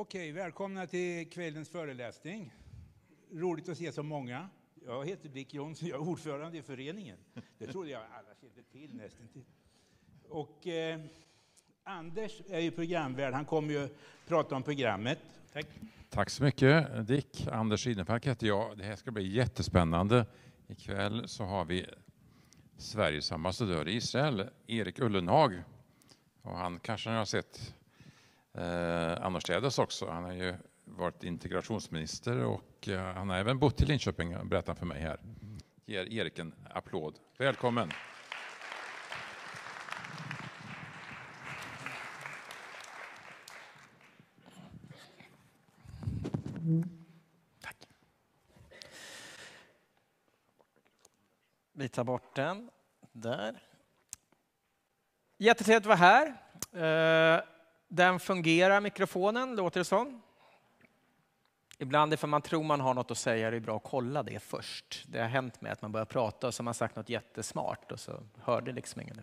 Okej, välkomna till kvällens föreläsning. Roligt att se så många. Jag heter Dick Jonsson, jag är ordförande i föreningen. Det trodde jag alla kände till nästan. Till. Och eh, Anders är ju programvärd, han kommer ju prata om programmet. Tack. Tack så mycket Dick. Anders Idenfalk heter jag. Det här ska bli jättespännande. Ikväll så har vi Sveriges ambassadör i Israel, Erik Ullenhag. Och han kanske ni har sett eh, annorstädes också. Han har ju varit integrationsminister och eh, han har även bott i Linköping, berättar för mig här. Ger Erik en applåd. Välkommen! Tack. Vi tar bort den. Där. Jättetrevligt att vara här. Eh, den fungerar, mikrofonen, låter det som. Ibland ifall man tror man har något att säga är det bra att kolla det först. Det har hänt mig att man börjar prata och så har man sagt något jättesmart och så hörde liksom ingen.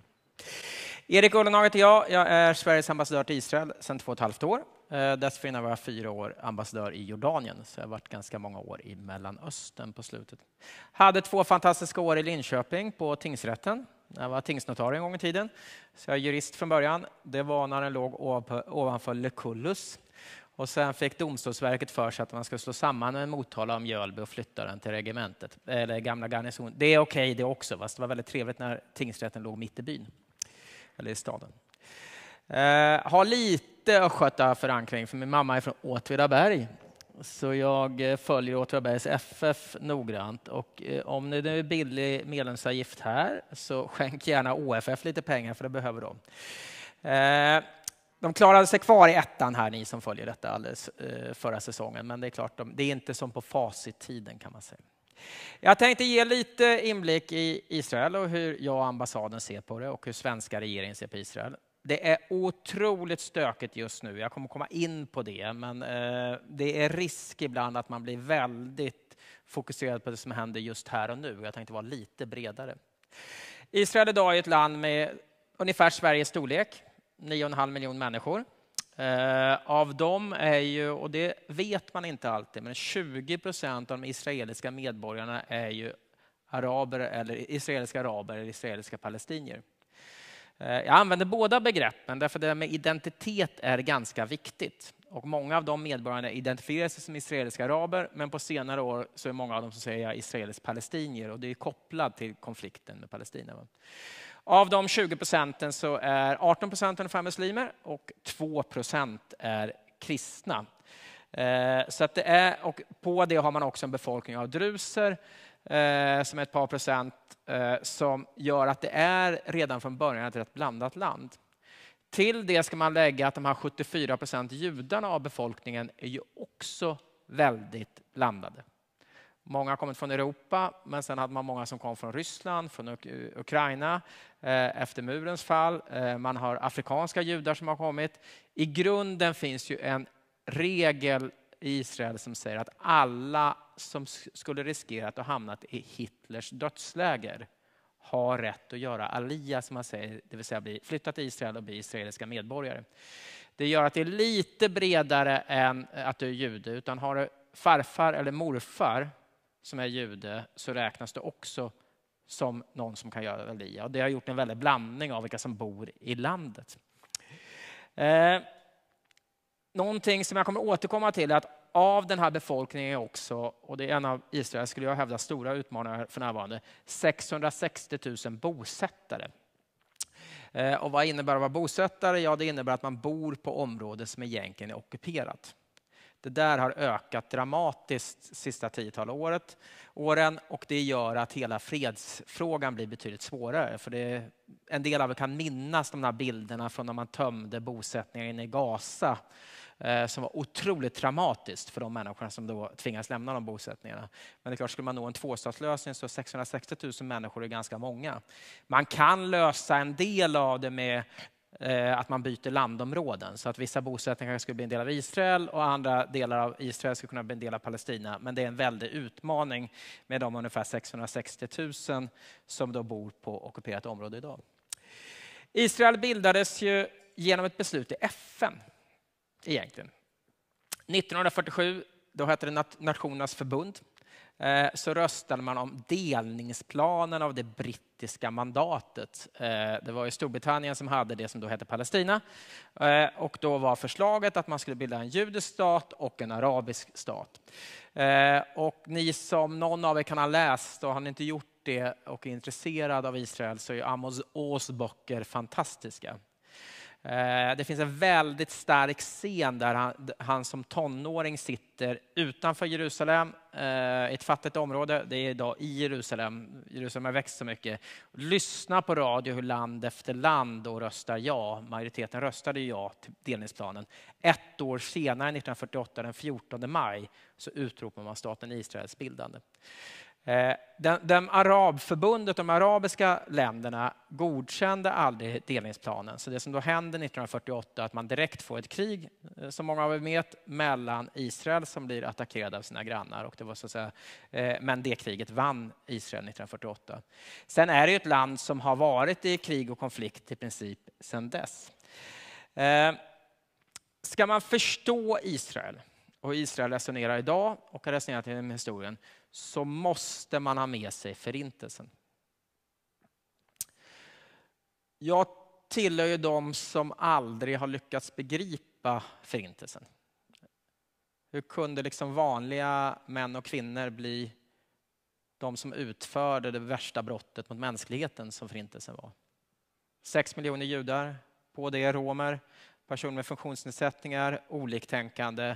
Erik Ullenhag heter jag. Jag är Sveriges ambassadör till Israel sedan två och ett halvt år. Eh, dessförinnan var jag fyra år ambassadör i Jordanien, så jag har varit ganska många år i Mellanöstern på slutet. Hade två fantastiska år i Linköping på tingsrätten. Jag var tingsnotarie en gång i tiden, så jag är jurist från början. Det var när den låg ovanför Lekullus. Och sen fick Domstolsverket för sig att man skulle slå samman med Motala och Mjölby och flytta den till regementet, eller gamla garnison. Det är okej okay det också, fast det var väldigt trevligt när tingsrätten låg mitt i byn, eller i staden. Eh, har lite östgötaförankring, för min mamma är från Åtvidaberg. Så jag eh, följer Åtvidabergs FF noggrant. Och eh, om det är billig medlemsavgift här, så skänk gärna OFF lite pengar, för det behöver de. Eh, de klarade sig kvar i ettan här, ni som följer detta alldeles förra säsongen. Men det är klart, det är inte som på facittiden kan man säga. Jag tänkte ge lite inblick i Israel och hur jag och ambassaden ser på det och hur svenska regeringen ser på Israel. Det är otroligt stökigt just nu. Jag kommer komma in på det, men eh, det är risk ibland att man blir väldigt fokuserad på det som händer just här och nu. Jag tänkte vara lite bredare. Israel idag är ett land med ungefär Sveriges storlek, 9,5 miljoner människor. Eh, av dem är ju, och det vet man inte alltid, men 20 procent av de israeliska medborgarna är ju araber eller israeliska araber eller israeliska palestinier. Eh, jag använder båda begreppen därför det där med identitet är ganska viktigt. Och många av de medborgarna identifierar sig som israeliska araber, men på senare år så är många av dem som säger israelisk palestinier och det är kopplat till konflikten med Palestina. Av de 20 procenten så är 18 procent ungefär muslimer och 2 procent är kristna. Eh, så att det är, och på det har man också en befolkning av druser eh, som är ett par procent, eh, som gör att det är redan från början ett rätt blandat land. Till det ska man lägga att de här 74 procent judarna av befolkningen är ju också väldigt blandade. Många har kommit från Europa, men sen hade man många som kom från Ryssland, från Ukraina eh, efter murens fall. Eh, man har afrikanska judar som har kommit. I grunden finns ju en regel i Israel som säger att alla som skulle riskera att ha hamnat i Hitlers dödsläger har rätt att göra alia, som man säger, det vill säga bli, flytta till Israel och bli israeliska medborgare. Det gör att det är lite bredare än eh, att du är jude, utan har du farfar eller morfar som är jude så räknas det också som någon som kan göra alia. Och det har gjort en väldig blandning av vilka som bor i landet. Eh, någonting som jag kommer återkomma till är att av den här befolkningen är också, och det är en av Israels, skulle jag hävda, stora utmaningar för närvarande, 660 000 bosättare. Eh, och vad innebär att vara bosättare? Ja, det innebär att man bor på område som egentligen är ockuperat. Det där har ökat dramatiskt sista tiotal året, åren och det gör att hela fredsfrågan blir betydligt svårare. För det, en del av er kan minnas de här bilderna från när man tömde bosättningar inne i Gaza Eh, som var otroligt traumatiskt för de människorna som då tvingades lämna de bosättningarna. Men det är klart, skulle man nå en tvåstatslösning så 660 000 människor är ganska många. Man kan lösa en del av det med eh, att man byter landområden så att vissa bosättningar skulle bli en del av Israel och andra delar av Israel skulle kunna bli en del av Palestina. Men det är en väldig utmaning med de ungefär 660 000 som då bor på ockuperat område idag. Israel bildades ju genom ett beslut i FN egentligen. 1947, då hette det Nationernas förbund, eh, så röstade man om delningsplanen av det brittiska mandatet. Eh, det var ju Storbritannien som hade det som då hette Palestina. Eh, och då var förslaget att man skulle bilda en judisk stat och en arabisk stat. Och ni som någon av er kan ha läst, och har ni inte gjort det och är intresserad av Israel så är Amos Oz böcker fantastiska. Eh, det finns en väldigt stark scen där han, han som tonåring sitter utanför Jerusalem, eh, i ett fattigt område. Det är idag i Jerusalem. Jerusalem har växt så mycket. Lyssna på radio hur land efter land då röstar ja. Majoriteten röstade ja till delningsplanen. Ett år senare, 1948, den 14 maj, så utropar man staten Israels bildande. Eh, den, den Arabförbundet, de arabiska länderna, godkände aldrig delningsplanen. Så det som då händer 1948 är att man direkt får ett krig, eh, som många av er vet, mellan Israel som blir attackerad av sina grannar. Och det var så att säga, eh, men det kriget vann Israel 1948. Sen är det ett land som har varit i krig och konflikt i princip sedan dess. Ska man förstå Israel, och Israel resonerar idag och har resonerat genom historien, så måste man ha med sig Förintelsen. Jag tillhör ju de som aldrig har lyckats begripa Förintelsen. Hur kunde liksom vanliga män och kvinnor bli de som utförde det värsta brottet mot mänskligheten som Förintelsen var? Sex miljoner judar, på det romer, personer med funktionsnedsättningar, oliktänkande.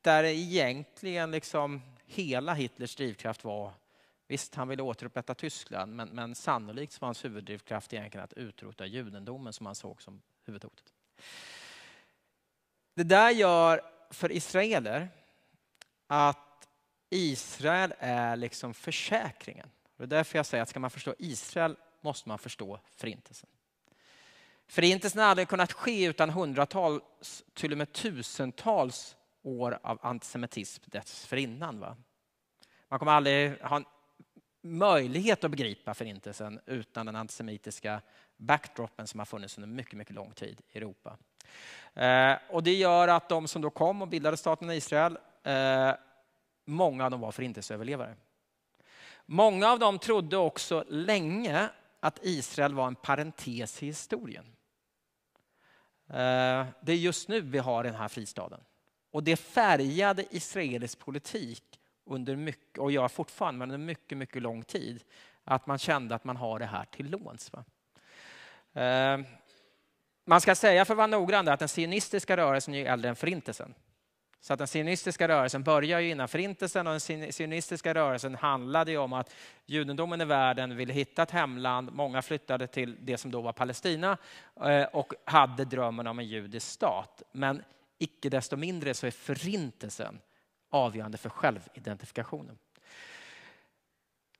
Där egentligen liksom hela Hitlers drivkraft var, visst han ville återupprätta Tyskland, men, men sannolikt var hans huvuddrivkraft egentligen att utrota judendomen som han såg som huvudhotet. Det där gör för israeler att Israel är liksom försäkringen. Det är därför jag säger att ska man förstå Israel måste man förstå förintelsen. Förintelsen hade kunnat ske utan hundratals, till och med tusentals år av antisemitism dessförinnan. Va? Man kommer aldrig ha en möjlighet att begripa Förintelsen utan den antisemitiska backdropen som har funnits under mycket, mycket lång tid i Europa. Eh, och det gör att de som då kom och bildade staten Israel, eh, många av dem var förintelseöverlevare. Många av dem trodde också länge att Israel var en parentes i historien. Eh, det är just nu vi har den här fristaden. Och det färgade israelisk politik under mycket, och gör fortfarande, men under mycket, mycket lång tid. Att man kände att man har det här till låns. Va? Ehm, man ska säga för att vara noggrann att den sionistiska rörelsen är äldre än förintelsen. Så att den sionistiska rörelsen börjar ju innan förintelsen och den sionistiska rörelsen handlade ju om att judendomen i världen ville hitta ett hemland. Många flyttade till det som då var Palestina eh, och hade drömmen om en judisk stat. Men Icke desto mindre så är förintelsen avgörande för självidentifikationen.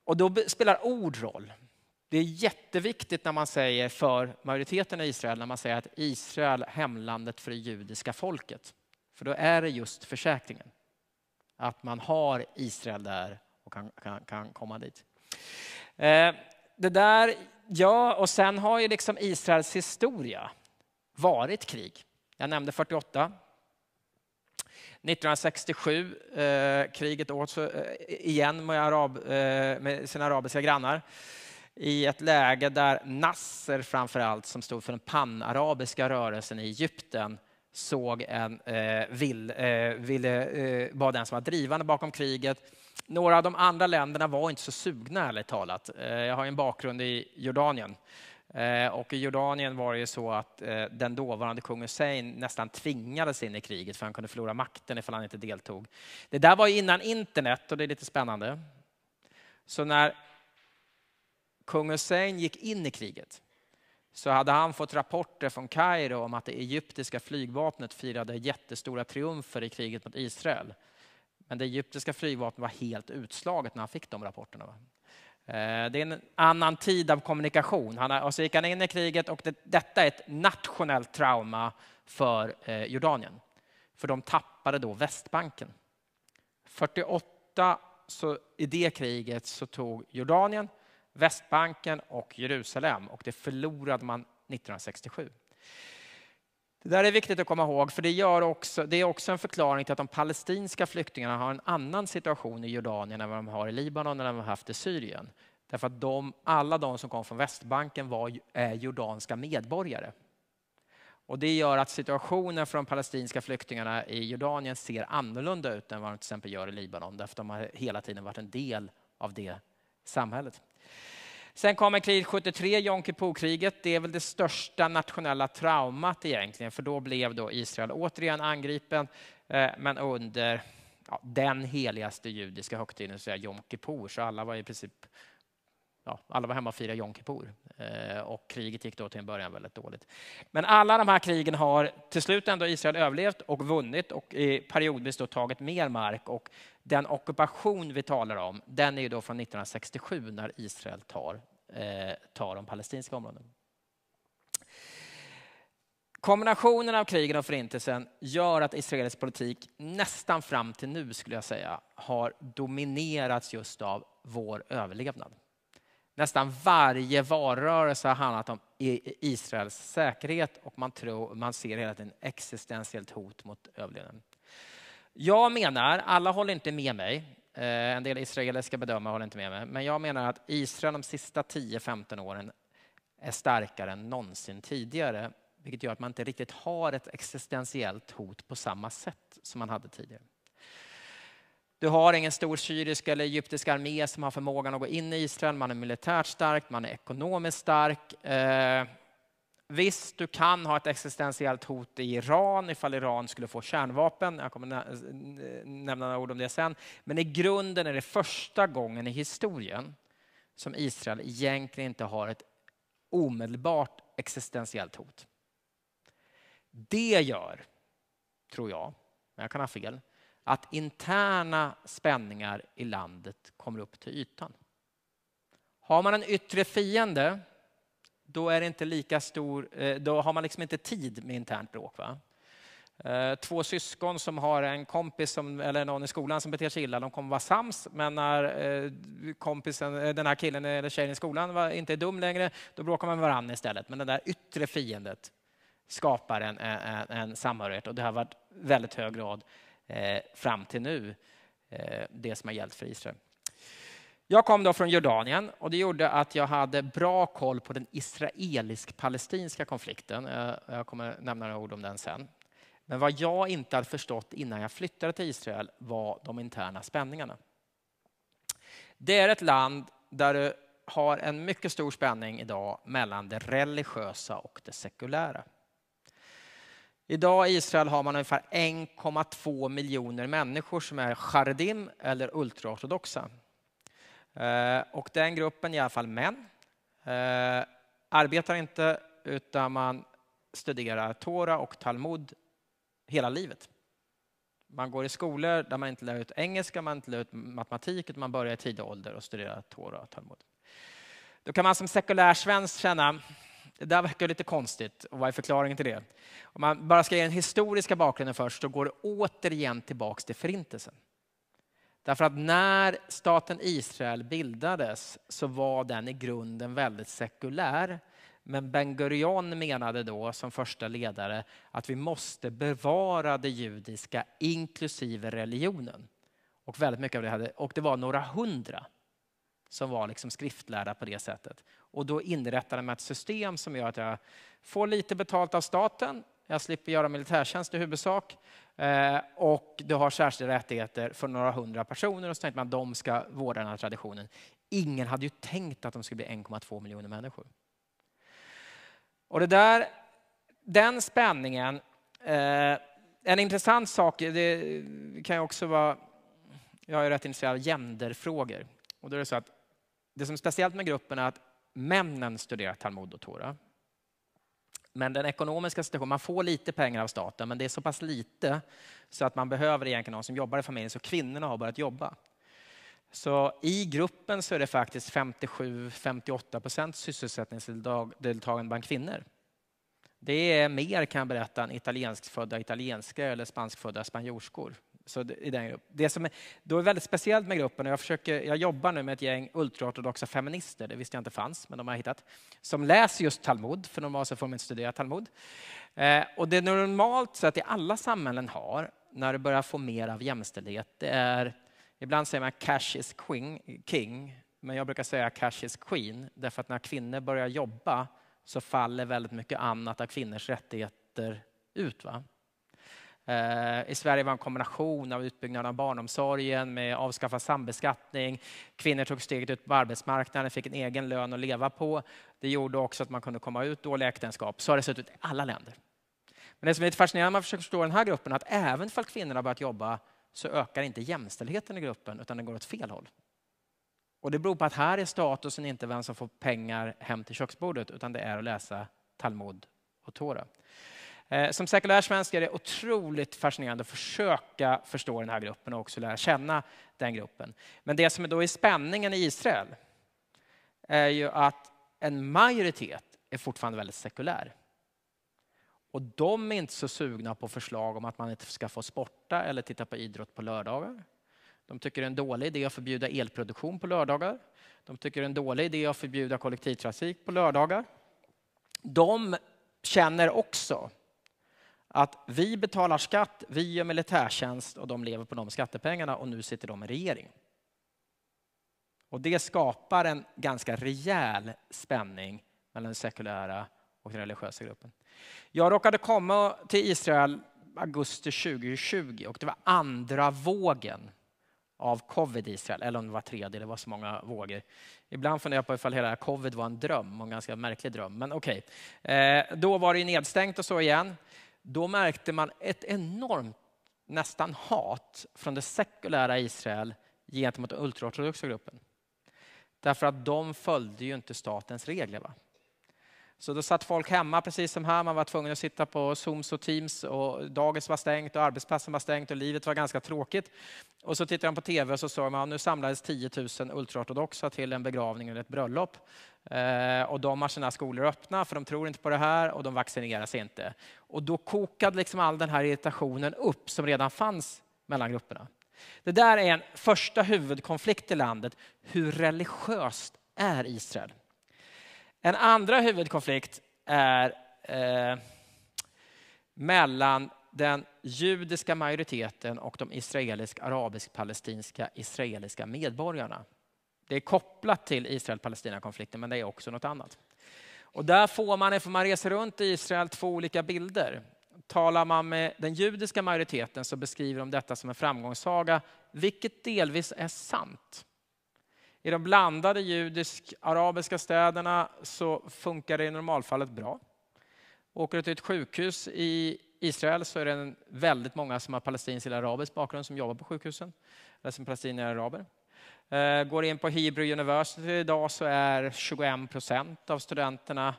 Och då spelar ord roll. Det är jätteviktigt när man säger för majoriteten i Israel, när man säger att Israel hemlandet för det judiska folket. För då är det just försäkringen. Att man har Israel där och kan, kan, kan komma dit. Eh, det där, ja, och sen har ju liksom Israels historia varit krig. Jag nämnde 48, 1967, eh, kriget åt så, eh, igen med, arab, eh, med sina arabiska grannar i ett läge där Nasser framför allt, som stod för den panarabiska rörelsen i Egypten, såg en, eh, vill, eh, ville, eh, var den som var drivande bakom kriget. Några av de andra länderna var inte så sugna, ärligt talat. Eh, jag har en bakgrund i Jordanien Eh, Eh, och i Jordanien var det ju så att eh, den dåvarande kung Hussein nästan tvingades in i kriget för han kunde förlora makten ifall han inte deltog. Det där var innan internet och det är lite spännande. Så när kung Hussein gick in i kriget så hade han fått rapporter från Kairo om att det egyptiska flygvapnet firade jättestora triumfer i kriget mot Israel. Men det egyptiska flygvapnet var helt utslaget när han fick de rapporterna. Eh, det är en annan tid av kommunikation. Han, och så gick han in i kriget och det, detta är ett nationellt trauma för eh, Jordanien. För de tappade då Västbanken. 48 så i det kriget så tog Jordanien, Västbanken och Jerusalem och det förlorade man 1967. Det där är viktigt att komma ihåg, för det, gör också, det är också en förklaring till att de palestinska flyktingarna har en annan situation i Jordanien än vad de har i Libanon eller vad de har haft i Syrien. Därför att de, alla de som kom från Västbanken var, är jordanska medborgare. Och det gör att situationen för de palestinska flyktingarna i Jordanien ser annorlunda ut än vad de till exempel gör i Libanon, därför att de har hela tiden varit en del av det samhället. Sen kommer kriget 73, Jom Kippur-kriget. Det är väl det största nationella traumat egentligen, för då blev då Israel återigen angripen, eh, men under ja, den heligaste judiska högtiden, så Jom Kippur, så alla var i princip ja, alla var hemma och firade Jom Kippur. Eh, och kriget gick då till en början väldigt dåligt. Men alla de här krigen har till slut ändå Israel överlevt och vunnit och periodvis då tagit mer mark. Och den ockupation vi talar om, den är ju då från 1967 när Israel tar, eh, ta de palestinska områdena. Kombinationen av krigen och förintelsen gör att israelisk politik nästan fram till nu skulle jag säga har dominerats just av vår överlevnad. Nästan varje valrörelse har handlat om Israels säkerhet och man, tror, man ser hela tiden existentiellt hot mot överlevnaden. Jag menar, alla håller inte med mig, Eh, en del israeliska bedömare håller inte med mig, men jag menar att Israel de sista 10-15 åren är starkare än någonsin tidigare, vilket gör att man inte riktigt har ett existentiellt hot på samma sätt som man hade tidigare. Du har ingen stor syrisk eller egyptisk armé som har förmågan att gå in i Israel. Man är militärt stark, man är ekonomiskt stark. Eh, Visst, du kan ha ett existentiellt hot i Iran ifall Iran skulle få kärnvapen. Jag kommer nämna några ord om det sen. Men i grunden är det första gången i historien som Israel egentligen inte har ett omedelbart existentiellt hot. Det gör, tror jag, men jag kan ha fel, att interna spänningar i landet kommer upp till ytan. Har man en yttre fiende, då är det inte lika stor, eh, då har man liksom inte tid med internt bråk. Va? Eh, två syskon som har en kompis som, eller någon i skolan som beter sig illa, de kommer vara sams. Men när eh, kompisen, den här killen eller tjejen i skolan var, inte är dum längre, då bråkar man med varandra istället. Men det där yttre fiendet skapar en, en, en samhörighet och det har varit väldigt hög grad Eh, fram till nu, eh, det som har gällt för Israel. Jag kom då från Jordanien och det gjorde att jag hade bra koll på den israelisk-palestinska konflikten. Eh, jag kommer nämna några ord om den sen. Men vad jag inte hade förstått innan jag flyttade till Israel var de interna spänningarna. Det är ett land där du har en mycket stor spänning idag mellan det religiösa och det sekulära. Idag i Israel har man ungefär 1,2 miljoner människor som är chardim eller ultraortodoxa. Eh, och den gruppen, i alla fall män, eh, arbetar inte utan man studerar Tora och Talmud hela livet. Man går i skolor där man inte lär ut engelska, man inte lär ut matematik, utan man börjar i tidig ålder och studerar Tora och Talmud. Då kan man som sekulär svensk känna, det där verkar lite konstigt. Och vad är förklaringen till det? Om man bara ska ge den historiska bakgrunden först, så går det återigen tillbaks till förintelsen. Därför att när staten Israel bildades så var den i grunden väldigt sekulär. Men Ben Gurion menade då som första ledare att vi måste bevara det judiska inklusive religionen. Och väldigt mycket av det hade, och det var några hundra som var liksom skriftlärda på det sättet. Och då inrättade man ett system som gör att jag får lite betalt av staten, jag slipper göra militärtjänst i huvudsak eh, och du har särskilda rättigheter för några hundra personer och så tänkte man att de ska vårda den här traditionen. Ingen hade ju tänkt att de skulle bli 1,2 miljoner människor. Och det där, den spänningen, eh, en intressant sak, det kan ju också vara, jag är rätt intresserad av genderfrågor. Och då är det så att det som är speciellt med gruppen är att männen studerar Talmud och Tora. Men den ekonomiska situationen, man får lite pengar av staten, men det är så pass lite så att man behöver egentligen någon som jobbar i familjen, så kvinnorna har börjat jobba. Så i gruppen så är det faktiskt 57-58 procent sysselsättningsdeltagande bland kvinnor. Det är mer kan jag berätta än italienskfödda italienska eller spanskfödda spanjorskor. Så det, i den grupp. det som är, då är väldigt speciellt med gruppen, och jag, försöker, jag jobbar nu med ett gäng ultraortodoxa feminister, det visste jag inte fanns, men de har hittat, som läser just Talmud, för normalt så får de inte studera Talmud. Eh, och det normalt sett i alla samhällen har, när du börjar få mer av jämställdhet, det är, ibland säger man cash is king, men jag brukar säga cash is queen, därför att när kvinnor börjar jobba så faller väldigt mycket annat av kvinnors rättigheter ut. Va? Eh, I Sverige var en kombination av utbyggnad av barnomsorgen med avskaffad sambeskattning. Kvinnor tog steget ut på arbetsmarknaden, fick en egen lön att leva på. Det gjorde också att man kunde komma ut dåliga äktenskap. Så har det sett ut i alla länder. Men det som är lite fascinerande när man försöker förstå den här gruppen, är att även om kvinnorna börjat jobba så ökar inte jämställdheten i gruppen, utan den går åt fel håll. Och det beror på att här är statusen inte vem som får pengar hem till köksbordet, utan det är att läsa Talmud och Tora. Eh, som sekulär svensk är det otroligt fascinerande att försöka förstå den här gruppen och också lära känna den gruppen. Men det som är då är spänningen i Israel är ju att en majoritet är fortfarande väldigt sekulär. Och de är inte så sugna på förslag om att man inte ska få sporta eller titta på idrott på lördagar. De tycker det är en dålig idé att förbjuda elproduktion på lördagar. De tycker det är en dålig idé att förbjuda kollektivtrafik på lördagar. De känner också att vi betalar skatt, vi gör militärtjänst och de lever på de skattepengarna och nu sitter de i regering. Och det skapar en ganska rejäl spänning mellan den sekulära och den religiösa gruppen. Jag råkade komma till Israel augusti 2020 och det var andra vågen av covid i Israel, eller om det var tredje, det var så många vågor. Ibland funderar jag på ifall hela covid var en dröm, en ganska märklig dröm, men okej. Okay. Eh, då var det nedstängt och så igen då märkte man ett enormt, nästan hat från det sekulära Israel gentemot den ultraortodoxa gruppen. Därför att de följde ju inte statens regler. Va? Så då satt folk hemma precis som här. Man var tvungen att sitta på Zooms och Teams och dagis var stängt och arbetsplatsen var stängt och livet var ganska tråkigt. Och så tittade de på tv och så såg man att nu samlades 10 000 ultraortodoxa till en begravning eller ett bröllop. Eh, och de har sina skolor öppna för de tror inte på det här och de vaccineras inte. Och då kokade liksom all den här irritationen upp som redan fanns mellan grupperna. Det där är en första huvudkonflikt i landet. Hur religiöst är Israel? En andra huvudkonflikt är eh, mellan den judiska majoriteten och de israelisk-arabisk-palestinska israeliska medborgarna. Det är kopplat till Israel-Palestina-konflikten, men det är också något annat. Och där får man, när man reser runt i Israel, två olika bilder. Talar man med den judiska majoriteten så beskriver de detta som en framgångssaga, vilket delvis är sant. I de blandade judisk-arabiska städerna så funkar det i normalfallet bra. Åker du till ett sjukhus i Israel så är det väldigt många som har palestinsk eller arabisk bakgrund som jobbar på sjukhusen, eller som palestinier araber. Eh, går in på Hebrew University idag så är 21 procent av studenterna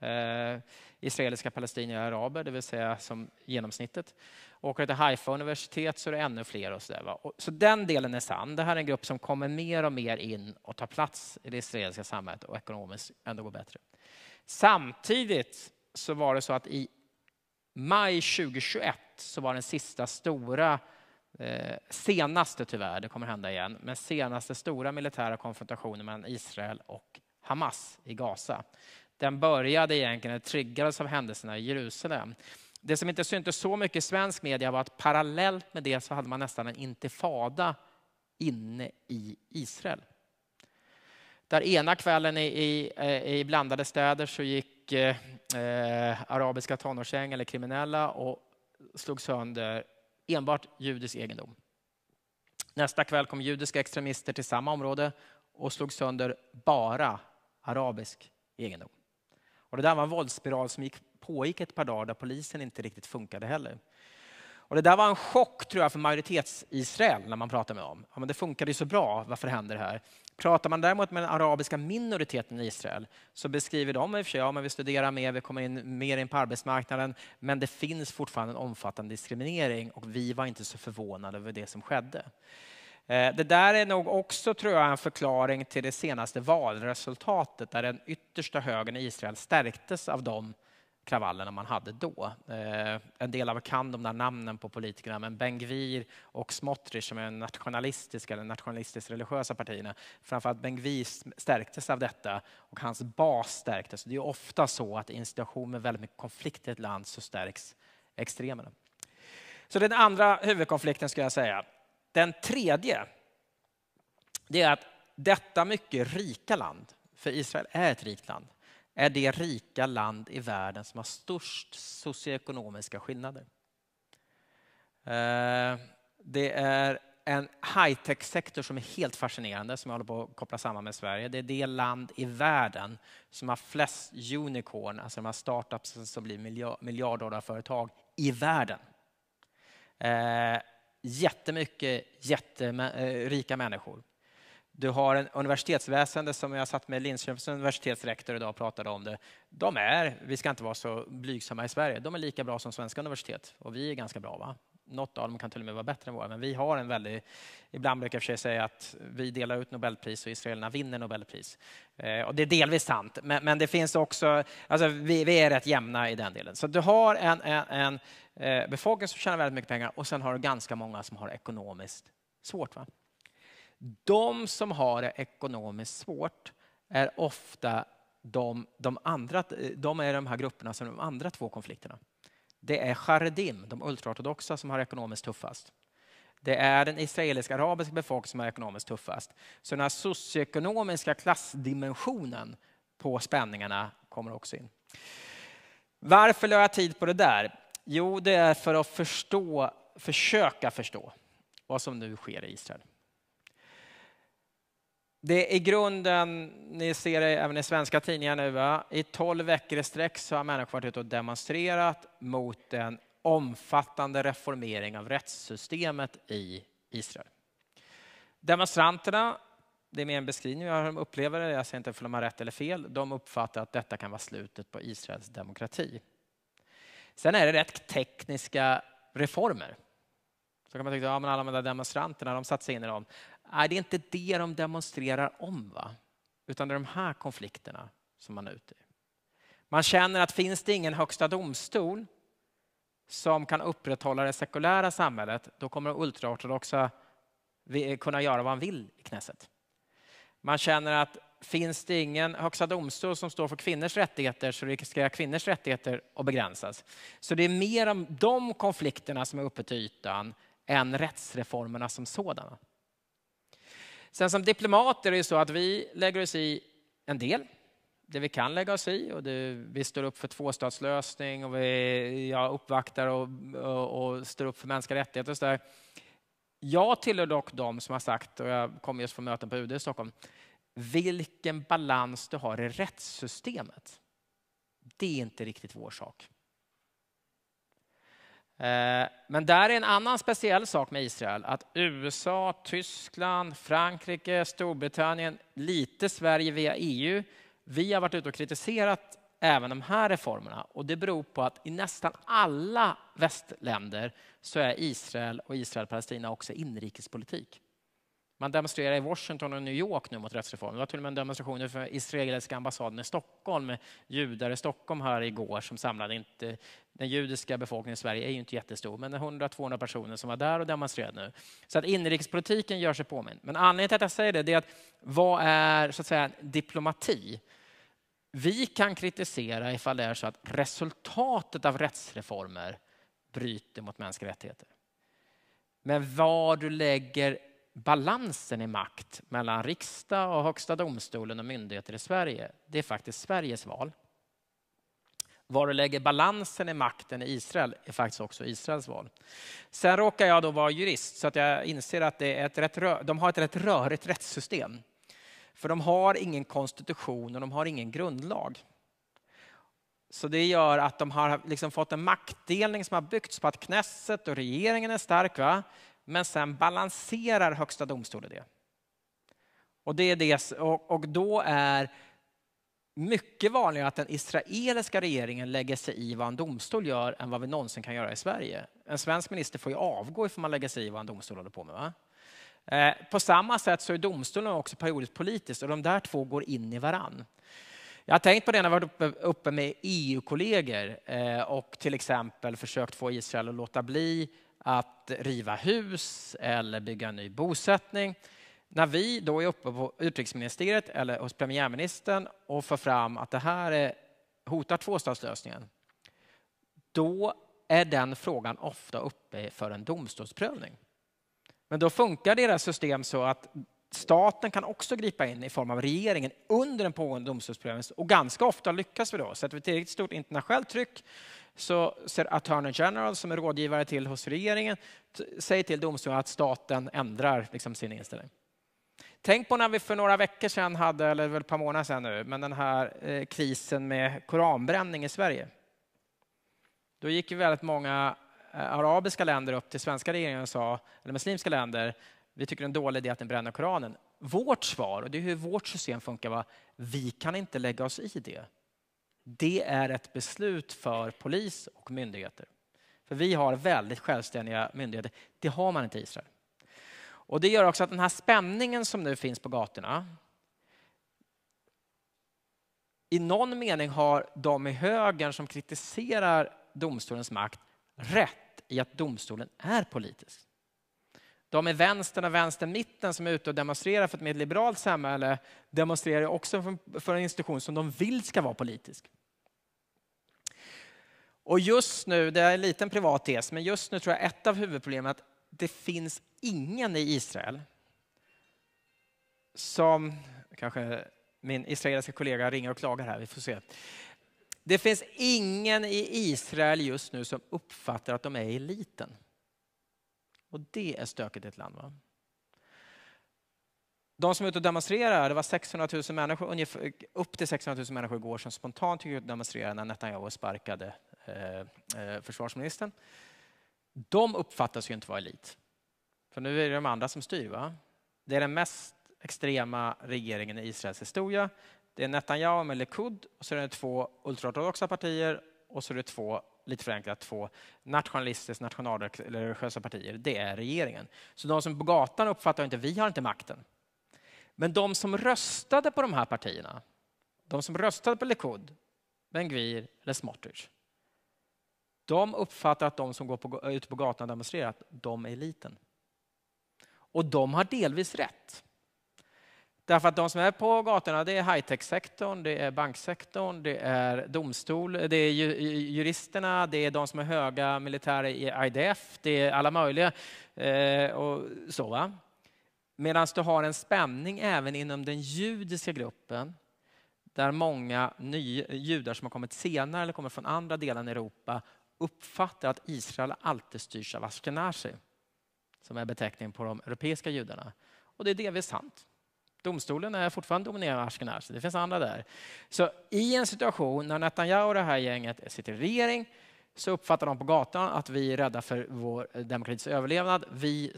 eh, israeliska palestinier och araber, det vill säga som genomsnittet. Åker du till Haifa universitet så är det ännu fler. Och så, där, så den delen är sann. Det här är en grupp som kommer mer och mer in och tar plats i det israeliska samhället och ekonomiskt ändå går bättre. Samtidigt så var det så att i maj 2021 så var den sista stora Eh, senaste tyvärr, det kommer hända igen, men senaste stora militära konfrontationen mellan Israel och Hamas i Gaza. Den började egentligen, triggades av händelserna i Jerusalem. Det som inte syntes så mycket i svensk media var att parallellt med det så hade man nästan en intifada inne i Israel. Där ena kvällen i, i, eh, i blandade städer så gick eh, eh, arabiska tonårsgäng eller kriminella och slog sönder enbart judisk egendom. Nästa kväll kom judiska extremister till samma område och slog sönder bara arabisk egendom. Och det där var en våldsspiral som gick, pågick ett par dagar där polisen inte riktigt funkade heller. Och det där var en chock tror jag för majoritets-Israel när man pratade med dem. Ja, men det funkade ju så bra, varför händer det här? Pratar man däremot med den arabiska minoriteten i Israel så beskriver de i och för sig, ja, men vi studerar mer, vi kommer in mer in på arbetsmarknaden, men det finns fortfarande en omfattande diskriminering och vi var inte så förvånade över det som skedde. Eh, det där är nog också, tror jag, en förklaring till det senaste valresultatet där den yttersta högern i Israel stärktes av de kravallerna man hade då. Eh, en del av er kan de där namnen på politikerna, men Ben Gvir och Smotrich som är nationalistiska eller nationalistiskt religiösa partierna, framförallt Ben Gvir stärktes av detta och hans bas stärktes. Det är ofta så att i en situation med väldigt mycket konflikt i ett land så stärks extremerna. Så den andra huvudkonflikten skulle jag säga. Den tredje, det är att detta mycket rika land, för Israel är ett rikt land, är det rika land i världen som har störst socioekonomiska skillnader. Eh, det är en high-tech-sektor som är helt fascinerande, som jag håller på att koppla samman med Sverige. Det är det land i världen som har flest unicorn, alltså de här startups som blir miljarddollarföretag i världen. Eh, Jättemycket jätterika eh, människor. Du har en universitetsväsende som jag satt med Linköpings universitetsrektor idag och pratade om det. De är, vi ska inte vara så blygsamma i Sverige, de är lika bra som svenska universitet och vi är ganska bra. Va? Något av dem kan till och med vara bättre än våra, men vi har en väldigt... Ibland brukar jag säga att vi delar ut Nobelpris och israelerna vinner Nobelpris. Eh, och det är delvis sant, men, men, det finns också... Alltså vi, vi, är rätt jämna i den delen. Så du har en, en, en eh, befolkning som tjänar väldigt mycket pengar och sen har du ganska många som har ekonomiskt svårt. Va? De som har det ekonomiskt svårt är ofta de, de, andra, de är de här grupperna som de andra två konflikterna. Det är Charedim, de ultraortodoxa, som har ekonomiskt tuffast. Det är den israeliska arabiska befolkningen som har ekonomiskt tuffast. Så den här socioekonomiska klassdimensionen på spänningarna kommer också in. Varför la jag tid på det där? Jo, det är för att förstå, försöka förstå vad som nu sker i Israel. Det är i grunden, ni ser det även i svenska tidningar nu, va? i tolv veckor i sträck så har människor varit ute och demonstrerat mot en omfattande reformering av rättssystemet i Israel. Demonstranterna, det är mer en beskrivning av hur de upplever det, jag säger inte om de har rätt eller fel, de uppfattar att detta kan vara slutet på Israels demokrati. Sen är det rätt tekniska reformer. Så kan man tycka, ja men alla de där demonstranterna, de satte sig in i dem. Nej, det är inte det de demonstrerar om, va? utan det är de här konflikterna som man är ute i. Man känner att finns det ingen högsta domstol som kan upprätthålla det sekulära samhället, då kommer ultraortodoxa kunna göra vad han vill i knässet. Man känner att finns det ingen högsta domstol som står för kvinnors rättigheter så riskerar kvinnors rättigheter att begränsas. Så det är mer om de konflikterna som är uppe till ytan än rättsreformerna som sådana. Sen som diplomater är det så att vi lägger oss i en del, det vi kan lägga oss i. Och det, vi står upp för tvåstatslösning och vi ja, uppvaktar och, och, och står upp för mänskliga rättigheter. Och så där. Jag tillhör dock de som har sagt, och jag kommer just från möten på UD i Stockholm, vilken balans du har i rättssystemet. Det är inte riktigt vår sak. Eh, men där är en annan speciell sak med Israel, att USA, Tyskland, Frankrike, Storbritannien, lite Sverige via EU, vi har varit ute och kritiserat även de här reformerna. Och det beror på att i nästan alla västländer så är Israel och Israel-Palestina också inrikespolitik. Man demonstrerar i Washington och New York nu mot rättsreformen. Det var till och med en demonstration för israeliska ambassaden i Stockholm med judar i Stockholm här igår som samlade inte... Den judiska befolkningen i Sverige är ju inte jättestor, men 100-200 personer som var där och demonstrerade nu. Så att inrikespolitiken gör sig påminn. Men anledningen till att jag säger det, det är att vad är så att säga diplomati? Vi kan kritisera ifall det är så att resultatet av rättsreformer bryter mot mänskliga rättigheter. Men var du lägger balansen i makt mellan riksdag och högsta domstolen och myndigheter i Sverige, det är faktiskt Sveriges val. Var du lägger balansen i makten i Israel är faktiskt också Israels val. Sen råkar jag då vara jurist så att jag inser att det är ett rätt de har ett rätt rörigt rättssystem. För de har ingen konstitution och de har ingen grundlag. Så det gör att de har liksom fått en maktdelning som har byggts på att Knesset och regeringen är stark. Va? Men sen balanserar Högsta domstolen det. Och, det är det, och då är mycket vanligare att den israeliska regeringen lägger sig i vad en domstol gör än vad vi någonsin kan göra i Sverige. En svensk minister får ju avgå ifall man lägger sig i vad en domstol håller på med. Va? Eh, på samma sätt så är domstolen också periodiskt politisk och de där två går in i varann. Jag har tänkt på det när jag varit uppe, uppe med EU-kollegor eh, och till exempel försökt få Israel att låta bli att riva hus eller bygga en ny bosättning. När vi då är uppe på utrikesministeriet eller hos premiärministern och för fram att det här är, hotar tvåstatslösningen, då är den frågan ofta uppe för en domstolsprövning. Men då funkar deras system så att staten kan också gripa in i form av regeringen under en pågående domstolsprövning och ganska ofta lyckas vi då. Sätter vi tillräckligt stort internationellt tryck så ser Attorney General som är rådgivare till hos regeringen säger till domstolen att staten ändrar liksom sin inställning. Tänk på när vi för några veckor sedan hade, eller väl ett par månader sedan nu, men den här eh, krisen med koranbränning i Sverige. Då gick ju väldigt många eh, arabiska länder upp till svenska regeringen och sa, eller muslimska länder, vi tycker det är en dålig idé att ni bränner Koranen. Vårt svar, och det är hur vårt system funkar, var vi kan inte lägga oss i det. Det är ett beslut för polis och myndigheter. För vi har väldigt självständiga myndigheter. Det har man inte i Israel. Och det gör också att den här spänningen som nu finns på gatorna i någon mening har de i högern som kritiserar domstolens makt rätt i att domstolen är politisk. De i vänstern och vänstermitten som är ute och demonstrerar för ett mer liberalt samhälle demonstrerar också för en institution som de vill ska vara politisk. Och just nu, det är en liten privat tes, men just nu tror jag ett av huvudproblemen är att det finns ingen i Israel som, kanske min israeliska kollega ringer och klagar här, vi får se. Det finns ingen i Israel just nu som uppfattar att de är eliten. Och det är stökigt i ett land. Va? De som är ute och demonstrerar, det var 600 000 människor, ungefär, upp till 600 000 människor igår som spontant gick ut och demonstrerade när Netanyahu sparkade eh, eh, försvarsministern. De uppfattas ju inte vara elit. För nu är det de andra som styr. Va? Det är den mest extrema regeringen i Israels historia. Det är Netanyahu med Likud och så är det två ultraortodoxa partier och så är det två lite förenklat, två nationalistiskt nationalreligiösa partier. Det är regeringen. Så de som på gatan uppfattar inte, vi har inte makten. Men de som röstade på de här partierna, de som röstade på Likud, Ben-Gvir eller Smotrich, de uppfattar att de som går på, ute på gatan och demonstrerar, att de är eliten. Och de har delvis rätt. Därför att de som är på gatorna, det är high-tech-sektorn, det är banksektorn, det är domstol, det är juristerna, det är de som är höga militära i IDF, det är alla möjliga. Eh, och så va? Medan du har en spänning även inom den judiska gruppen där många ny, judar som har kommit senare eller kommer från andra delar av Europa uppfattar att Israel alltid styrs av Ashkenazi, som är beteckningen på de europeiska judarna. Och det är delvis sant. Domstolen är fortfarande dominerad av Ashkenazi. Det finns andra där. Så i en situation när Netanyahu och det här gänget sitter i regering så uppfattar de på gatan att vi är rädda för vår demokratis överlevnad. Vi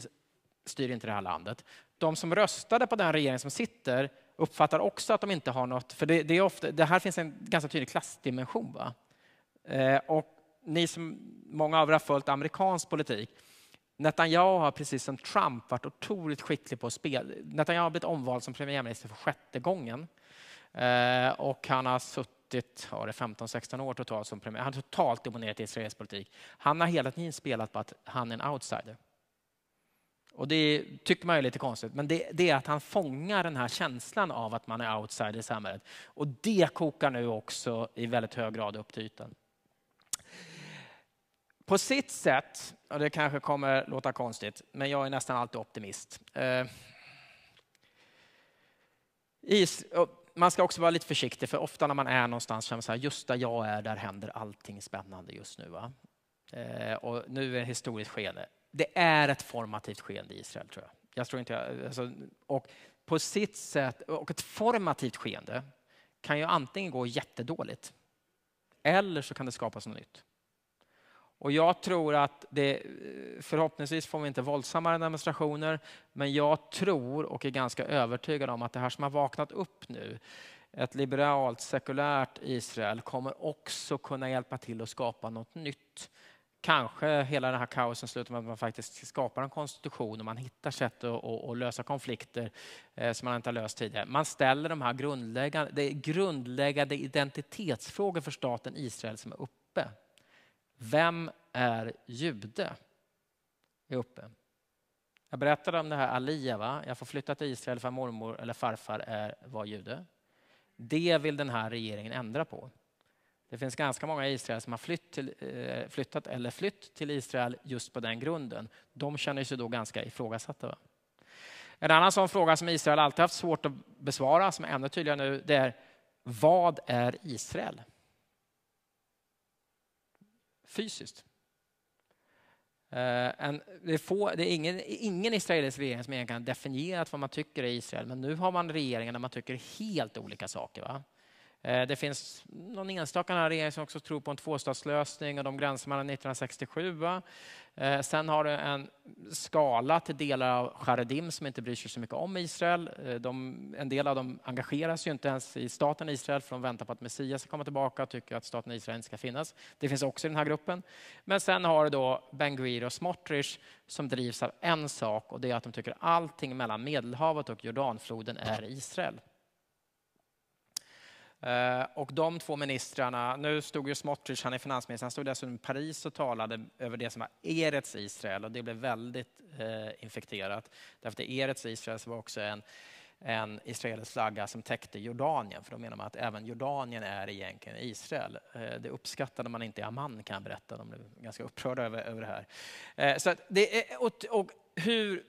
styr inte det här landet. De som röstade på den regering som sitter uppfattar också att de inte har något... För det, det är ofta, det här finns en ganska tydlig klassdimension. Va? Eh, och ni som, många av er har följt amerikansk politik Netanyahu har precis som Trump varit otroligt skicklig på att spela. Netanyahu har blivit omvald som premiärminister för sjätte gången. Eh, och han har suttit ja, 15-16 år totalt som premiär. Han har totalt dominerat israelisk politik. Han har hela tiden spelat på att han är en outsider. Och det tycker man är lite konstigt, men det, det, är att han fångar den här känslan av att man är outsider i samhället. Och det kokar nu också i väldigt hög grad upp till ytan. På sitt sätt, och det kanske kommer låta konstigt, men jag är nästan alltid optimist. Eh, man ska också vara lite försiktig, för ofta när man är någonstans känner man så här, just där jag är, där händer allting spännande just nu. Va? Eh, och nu är det ett historiskt skeende. Det är ett formativt skeende i Israel, tror jag. jag tror inte, alltså, och på sitt sätt, och ett formativt skeende kan ju antingen gå jättedåligt, eller så kan det skapas något nytt. Och jag tror att det, förhoppningsvis får vi inte våldsammare demonstrationer, men jag tror och är ganska övertygad om att det här som har vaknat upp nu, ett liberalt, sekulärt Israel, kommer också kunna hjälpa till att skapa något nytt. kanske hela den här kaosen slutar med att man faktiskt skapar en konstitution och man hittar sätt att, att, att lösa konflikter eh, som man inte har löst tidigare. Man ställer de här grundläggande, det grundläggande identitetsfrågor för staten Israel som är uppe. Vem är jude? Är uppe. Jag berättade om det här Alia, va? jag får flytta till Israel för mormor eller farfar är, var jude. Det vill den här regeringen ändra på. Det finns ganska många i Israel som har flytt till, eh, flyttat eller flytt till Israel just på den grunden. De känner sig då ganska ifrågasatta. Va? En annan sån fråga som Israel alltid haft svårt att besvara, som är ännu tydligare nu, det är vad är Israel? Fysiskt. Uh, en, det, är få, det är ingen, ingen israelisk regering som egentligen definierat vad man tycker är Israel, men nu har man regeringar där man tycker helt olika saker. Va? Eh, det finns någon enstaka regering som också tror på en tvåstatslösning och de gränser mellan 1967. Eh, sen har du en skala till delar av Charedim som inte bryr sig så mycket om Israel. Eh, de, en del av dem engagerar sig inte ens i staten Israel för de väntar på att Messias ska komma tillbaka och tycker att staten Israel inte ska finnas. Det finns också i den här gruppen. Men sen har du då Ben Gvir och Smotrich som drivs av en sak och det är att de tycker allting mellan Medelhavet och Jordanfloden är Israel. Eh, och de två ministrarna, nu stod ju Smotrich, han är finansminister, han stod dessutom i Paris och talade över det som var Erets Israel och det blev väldigt eh, infekterat. Därför att Erets Israel var också en, en israelisk flagga som täckte Jordanien, för då menar man att även Jordanien är egentligen Israel. Eh, det uppskattade man inte i Amman kan jag berätta, de blev ganska upprörda över, över det här. Eh, så det är, och, och hur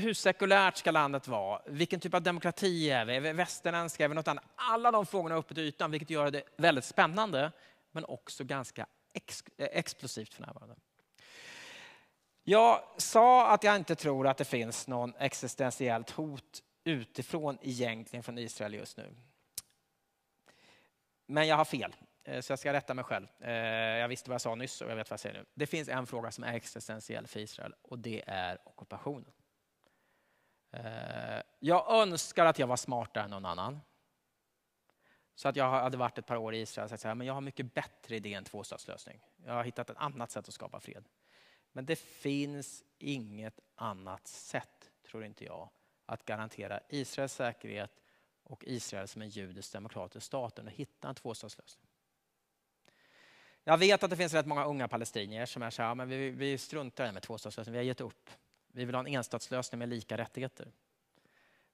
hur sekulärt ska landet vara? Vilken typ av demokrati är vi? Är vi västerländska? Är vi något annat? Alla de frågorna är uppe till ytan, vilket gör det väldigt spännande, men också ganska ex eh, explosivt för närvarande. Jag sa att jag inte tror att det finns någon existentiellt hot utifrån egentligen från Israel just nu. Men jag har fel, eh, så jag ska rätta mig själv. Eh, jag visste vad jag sa nyss och jag vet vad jag säger nu. Det finns en fråga som är existentiell för Israel och det är ockupationen. Eh, jag önskar att jag var smartare än någon annan. Så att jag hade varit ett par år i Israel och sagt att jag har mycket bättre idé än tvåstatslösning. Jag har hittat ett annat sätt att skapa fred. Men det finns inget annat sätt, tror inte jag, att garantera Israels säkerhet och Israel som en judisk demokratisk stat än att hitta en tvåstatslösning. Jag vet att det finns rätt många unga palestinier som är så här, men vi, vi struntar i med tvåstatslösning, vi har gett upp. Vi vill ha en enstatslösning med lika rättigheter.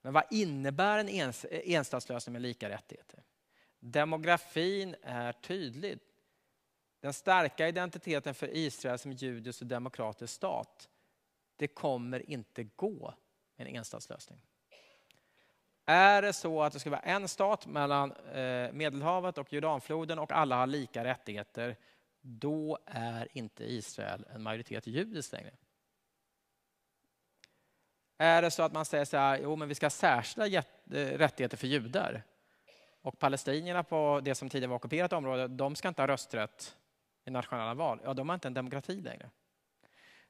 Men vad innebär en enstatslösning med lika rättigheter? Demografin är tydlig. Den starka identiteten för Israel som judisk och demokratisk stat, det kommer inte gå med en enstatslösning. Är det så att det ska vara en stat mellan eh, Medelhavet och Jordanfloden och alla har lika rättigheter, då är inte Israel en majoritet judiskt längre. Är det så att man säger så här, jo men vi ska ha särskilda eh, rättigheter för judar och palestinierna på det som tidigare var ockuperat område, de ska inte ha rösträtt i nationella val. Ja, de har inte en demokrati längre.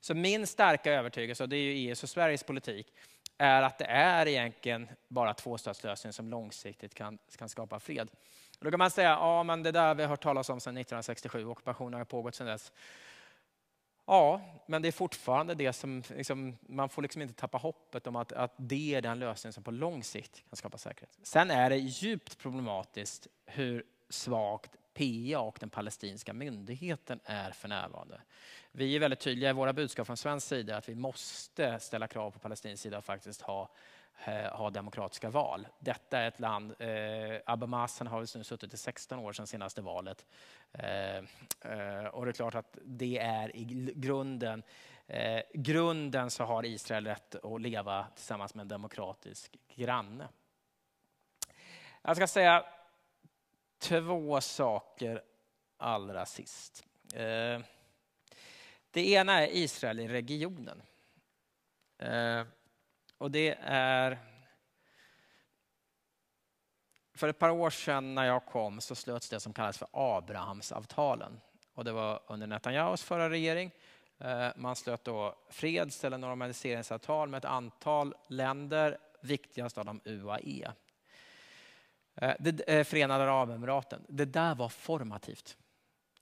Så min starka övertygelse, och det är ju EUs och Sveriges politik, är att det är egentligen bara tvåstatslösningen som långsiktigt kan, kan skapa fred. Och då kan man säga, ja men det där vi har hört talas om sedan 1967, ockupationen har pågått sedan dess. Ja, men det är fortfarande det som, liksom, man får liksom inte tappa hoppet om att, att det är den lösning som på lång sikt kan skapa säkerhet. Sen är det djupt problematiskt hur svagt PA och den palestinska myndigheten är för närvarande. Vi är väldigt tydliga i våra budskap från svensk sida att vi måste ställa krav på palestinsk sida och faktiskt ha Eh, ha demokratiska val. Detta är ett land, eh, Abba Masen har nu suttit i 16 år sedan senaste valet. Eh, eh, och det är klart att det är i grunden, eh, grunden så har Israel rätt att leva tillsammans med en demokratisk granne. Jag ska säga två saker allra sist. Eh, det ena är Israel i regionen. Eh, och det är... För ett par år sedan när jag kom så slöts det som kallas för Abrahamsavtalen. Och det var under Netanyahus förra regering. Eh, man slöt då freds eller normaliseringsavtal med ett antal länder, viktigast av dem UAE. Eh, det, eh, Förenade Arabemiraten. Det där var formativt.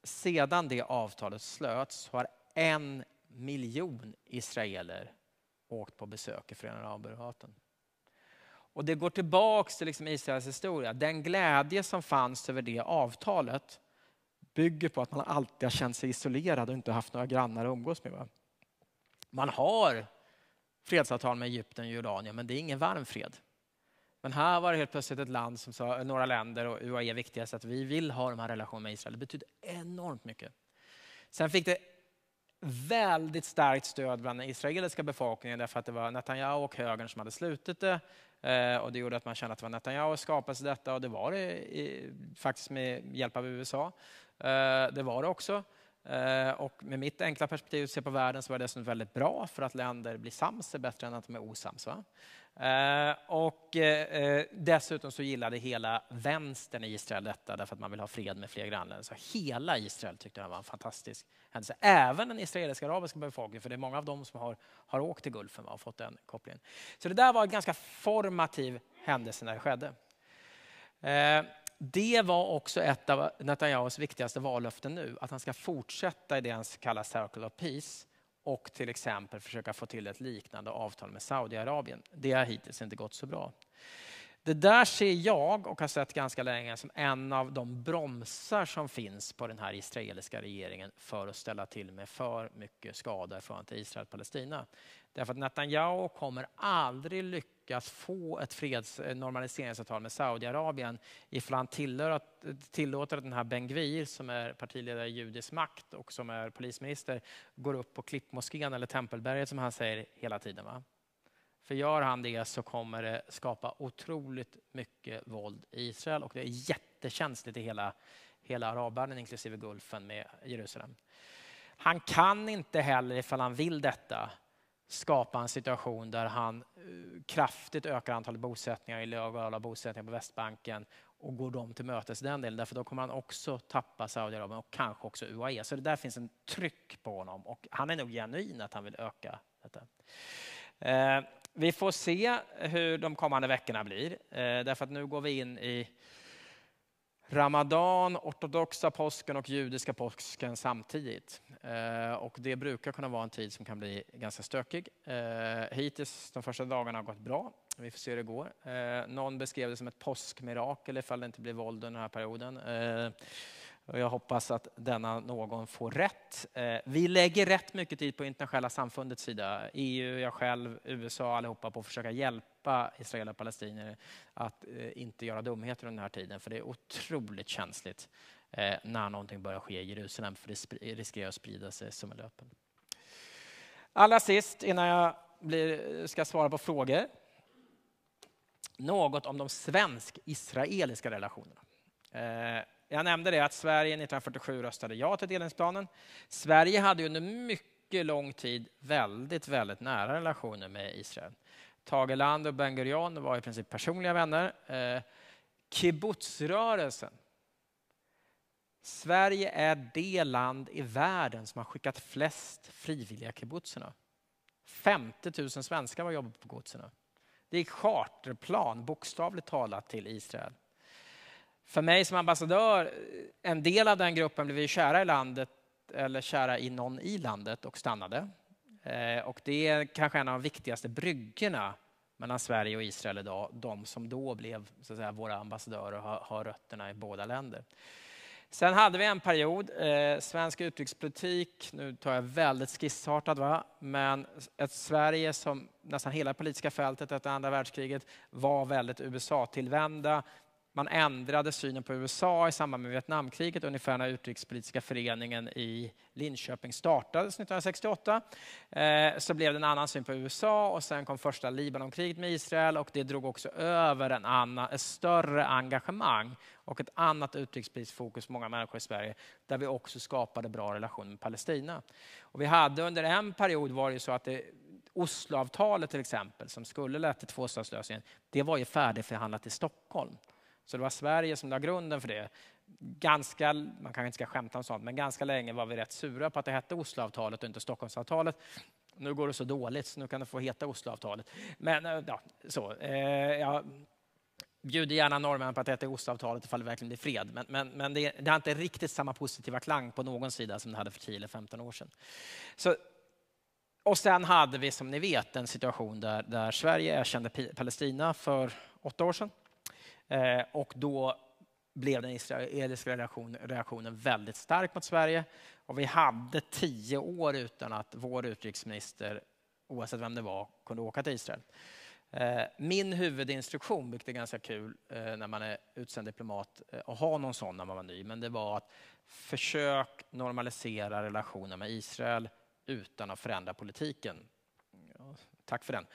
sedan det avtalet slöts har en miljon israeler åkt på besök i Förenade Arabemiraten. Och det går tillbaks till liksom Israels historia. Den glädje som fanns över det avtalet bygger på att man alltid har känt sig isolerad och inte haft några grannar att umgås med. Man har fredsavtal med Egypten och Jordanien, men det är ingen varm fred. Men här var det helt plötsligt ett land som sa, några länder och UAE är viktigast, att vi vill ha de här relationerna med Israel. Det betyder enormt mycket. Sen fick det väldigt starkt stöd bland den israeliska befolkningen därför att det var Netanyahu och högern som hade slutit det. Eh, och det gjorde att man kände att det var Netanyahu som skapade detta och det var det i, faktiskt med hjälp av USA. Eh, det var det också. Eh, och med mitt enkla perspektiv att se på världen så var det dessutom väldigt bra för att länder blir sams är bättre än att de är osams. Va? Eh, och eh, dessutom så gillade hela vänstern i Israel detta därför att man vill ha fred med fler grannländer. Så hela Israel tyckte det var en fantastisk händelse. Även den israeliska arabiska befolkningen, för det är många av dem som har, har åkt till Gulfen och fått den kopplingen. Så det där var en ganska formativ händelse när det skedde. Det var också ett av Netanyahus viktigaste vallöften nu, att han ska fortsätta i det han kallar Circle of Peace och till exempel försöka få till ett liknande avtal med Saudiarabien. Det har hittills inte gått så bra. Det där ser jag och har sett ganska länge som en av de bromsar som finns på den här israeliska regeringen för att ställa till med för mycket skada i förhållande till Israel och Palestina. Därför att Netanyahu kommer aldrig lyckas få ett freds eh, normaliseringsavtal med Saudiarabien ifall han tillåter att den här Ben Gvir som är partiledare i Judisk makt och som är polisminister går upp på Klippmoskén eller Tempelberget som han säger hela tiden. Va? För gör han det så kommer det skapa otroligt mycket våld i Israel och det är jättekänsligt i hela, hela arabvärlden inklusive Gulfen med Jerusalem. Han kan inte heller, ifall han vill detta, skapa en situation där han eh, kraftigt ökar antalet bosättningar, illegala bosättningar på Västbanken och går dem till mötes den delen. Därför då kommer han också tappa Saudiarabien och kanske också UAE. Så det där finns en tryck på honom och han är nog genuin att han vill öka detta. Eh, vi får se hur de kommande veckorna blir. Eh, därför att nu går vi in i Ramadan, ortodoxa påsken och judiska påsken samtidigt. Eh, och det brukar kunna vara en tid som kan bli ganska stökig. Eh, hittills de första dagarna har gått bra. Vi får se hur det går. Eh, någon beskrev det som ett påskmirakel ifall det inte blir våld under den här perioden. Och jag hoppas att denna någon får rätt. Vi lägger rätt mycket tid på internationella samfundets sida. EU, jag själv, USA, allihopa på att försöka hjälpa Israel och palestinier att eh, inte göra dumheter under den här tiden. För det är otroligt känsligt eh, när någonting börjar ske i Jerusalem. För det riskerar att sprida sig som en löpen. Allra sist, innan jag blir, ska svara på frågor. Något om de svensk-israeliska relationerna. Eh, jag nämnde det att Sverige 1947 röstade ja till delningsplanen. Sverige hade under mycket lång tid väldigt, väldigt nära relationer med Israel. Tage Erlander och Ben Gurion var i princip personliga vänner. Eh, kibbutzrörelsen. Sverige är det land i världen som har skickat flest frivilliga kibbutzerna. 50 000 svenskar var jobbat på kibbutzerna. Det gick charterplan, bokstavligt talat, till Israel. För mig som ambassadör, en del av den gruppen blev ju kära i landet eller kära i någon i landet och stannade. Eh, och det är kanske en av de viktigaste bryggorna mellan Sverige och Israel idag. De som då blev så att säga, våra ambassadörer och har, har rötterna i båda länder. Sen hade vi en period, eh, svensk utrikespolitik, nu tar jag väldigt skissartat, va? men ett Sverige som nästan hela politiska fältet efter andra världskriget var väldigt USA-tillvända. Man ändrade synen på USA i samband med Vietnamkriget, ungefär när Utrikespolitiska föreningen i Linköping startades 1968. Eh, så blev det en annan syn på USA och sen kom första Libanonkriget med Israel och det drog också över en annan, ett större engagemang och ett annat utrikespolitiskt fokus på många människor i Sverige, där vi också skapade bra relationer med Palestina. Och vi hade under en period var det så att det, Osloavtalet till exempel, som skulle lett till tvåstatslösningen, det var ju färdigförhandlat i Stockholm. Så det var Sverige som la grunden för det. Ganska, man kanske inte ska skämta om sånt, men ganska länge var vi rätt sura på att det hette Osloavtalet och inte Stockholmsavtalet. Nu går det så dåligt så nu kan det få heta Osloavtalet. Men eh, ja, så. Eh, ja, bjuder gärna norrmännen på att äta Osloavtalet ifall det verkligen blir fred. Men, men, men det, det har inte riktigt samma positiva klang på någon sida som det hade för 10 eller 15 år sedan. Så, och sen hade vi som ni vet en situation där, där Sverige erkände Palestina för åtta år sedan. Eh, och då blev den israeliska reaktion, reaktionen väldigt stark mot Sverige. Och vi hade tio år utan att vår utrikesminister, oavsett vem det var, kunde åka till Israel. Eh, min huvudinstruktion, vilket är ganska kul eh, när man är utsänd diplomat att ha någon sån när man var ny, men det var att försök normalisera relationen med Israel utan att förändra politiken. tack för den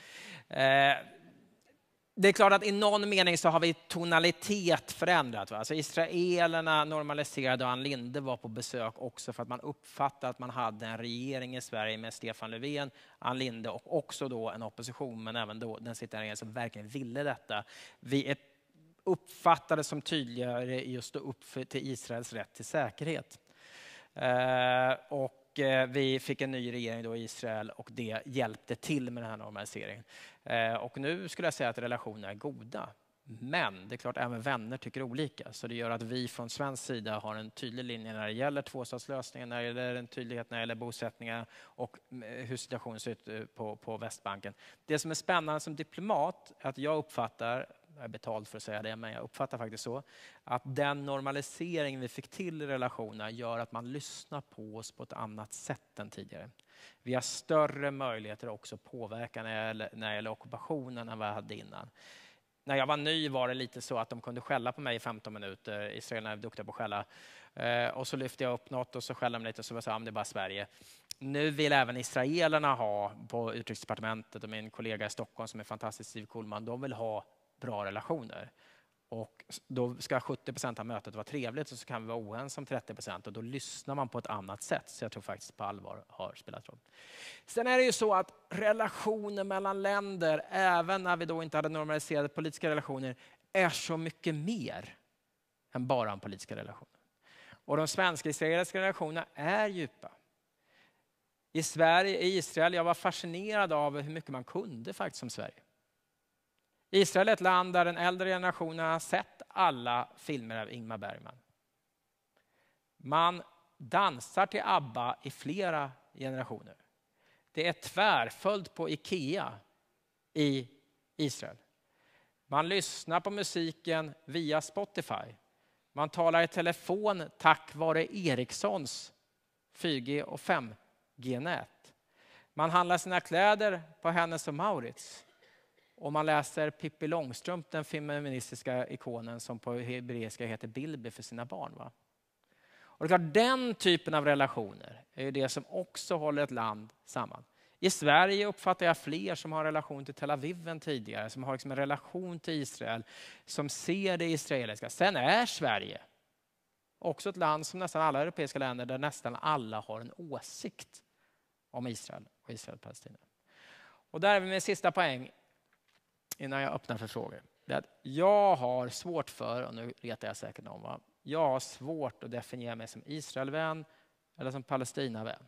det är klart att i någon mening så har vi tonalitet förändrat. Va? Alltså israelerna normaliserade och Ann Linde var på besök också för att man uppfattade att man hade en regering i Sverige med Stefan Löfven, Ann Linde och också då en opposition, men även då den sittande regeringen som verkligen ville detta. Vi uppfattade som tydligare just upp till Israels rätt till säkerhet. Eh, och och eh, vi fick en ny regering då i Israel och det hjälpte till med den här normaliseringen. Eh, och nu skulle jag säga att relationerna är goda. Men det är klart, även vänner tycker olika. Så det gör att vi från svensk sida har en tydlig linje när det gäller tvåstatslösningen, när det gäller en tydlighet när det gäller bosättningar och eh, hur situationen ser ut på, på Västbanken. Det som är spännande som diplomat, att jag uppfattar jag är betald för att säga det, men jag uppfattar faktiskt så, att den normalisering vi fick till i relationerna gör att man lyssnar på oss på ett annat sätt än tidigare. Vi har större möjligheter också att påverka när det gäller, när det gäller ockupationen än vad jag hade innan. När jag var ny var det lite så att de kunde skälla på mig i 15 minuter. Israelerna är duktiga på att skälla. Eh, och så lyfte jag upp något och så skällde de lite och så sa jag det är bara Sverige. Nu vill även israelerna ha på utrikesdepartementet och min kollega i Stockholm som är fantastisk, Steve Kohlman, de vill ha bra relationer. Och då ska 70 procent av mötet vara trevligt och så kan vi vara oense om 30 procent och då lyssnar man på ett annat sätt. Så jag tror faktiskt på allvar har spelat roll. Sen är det ju så att relationer mellan länder, även när vi då inte hade normaliserade politiska relationer, är så mycket mer än bara en politiska relation. Och de svensk-israeliska relationerna är djupa. I Sverige, i Israel, jag var fascinerad av hur mycket man kunde faktiskt om Sverige. Israel är ett land där den äldre generationen har sett alla filmer av Ingmar Bergman. Man dansar till ABBA i flera generationer. Det är tvärföljt på Ikea i Israel. Man lyssnar på musiken via Spotify. Man talar i telefon tack vare Ericssons 4G och 5G-nät. Man handlar sina kläder på Hennes och Maurits. Om man läser Pippi Långstrump, den feministiska ikonen som på hebreiska heter Bilby för sina barn. Va? Och det är klart, den typen av relationer är det som också håller ett land samman. I Sverige uppfattar jag fler som har relation till Tel Aviv än tidigare, som har liksom en relation till Israel, som ser det israeliska. Sen är Sverige också ett land som nästan alla europeiska länder där nästan alla har en åsikt om Israel och Israel-Palestina. Och där är vi med sista poäng innan jag öppnar för frågor. Det är att jag har svårt för, och nu retar jag säkert någon, va? jag har svårt att definiera mig som Israelvän eller som Palestinavän.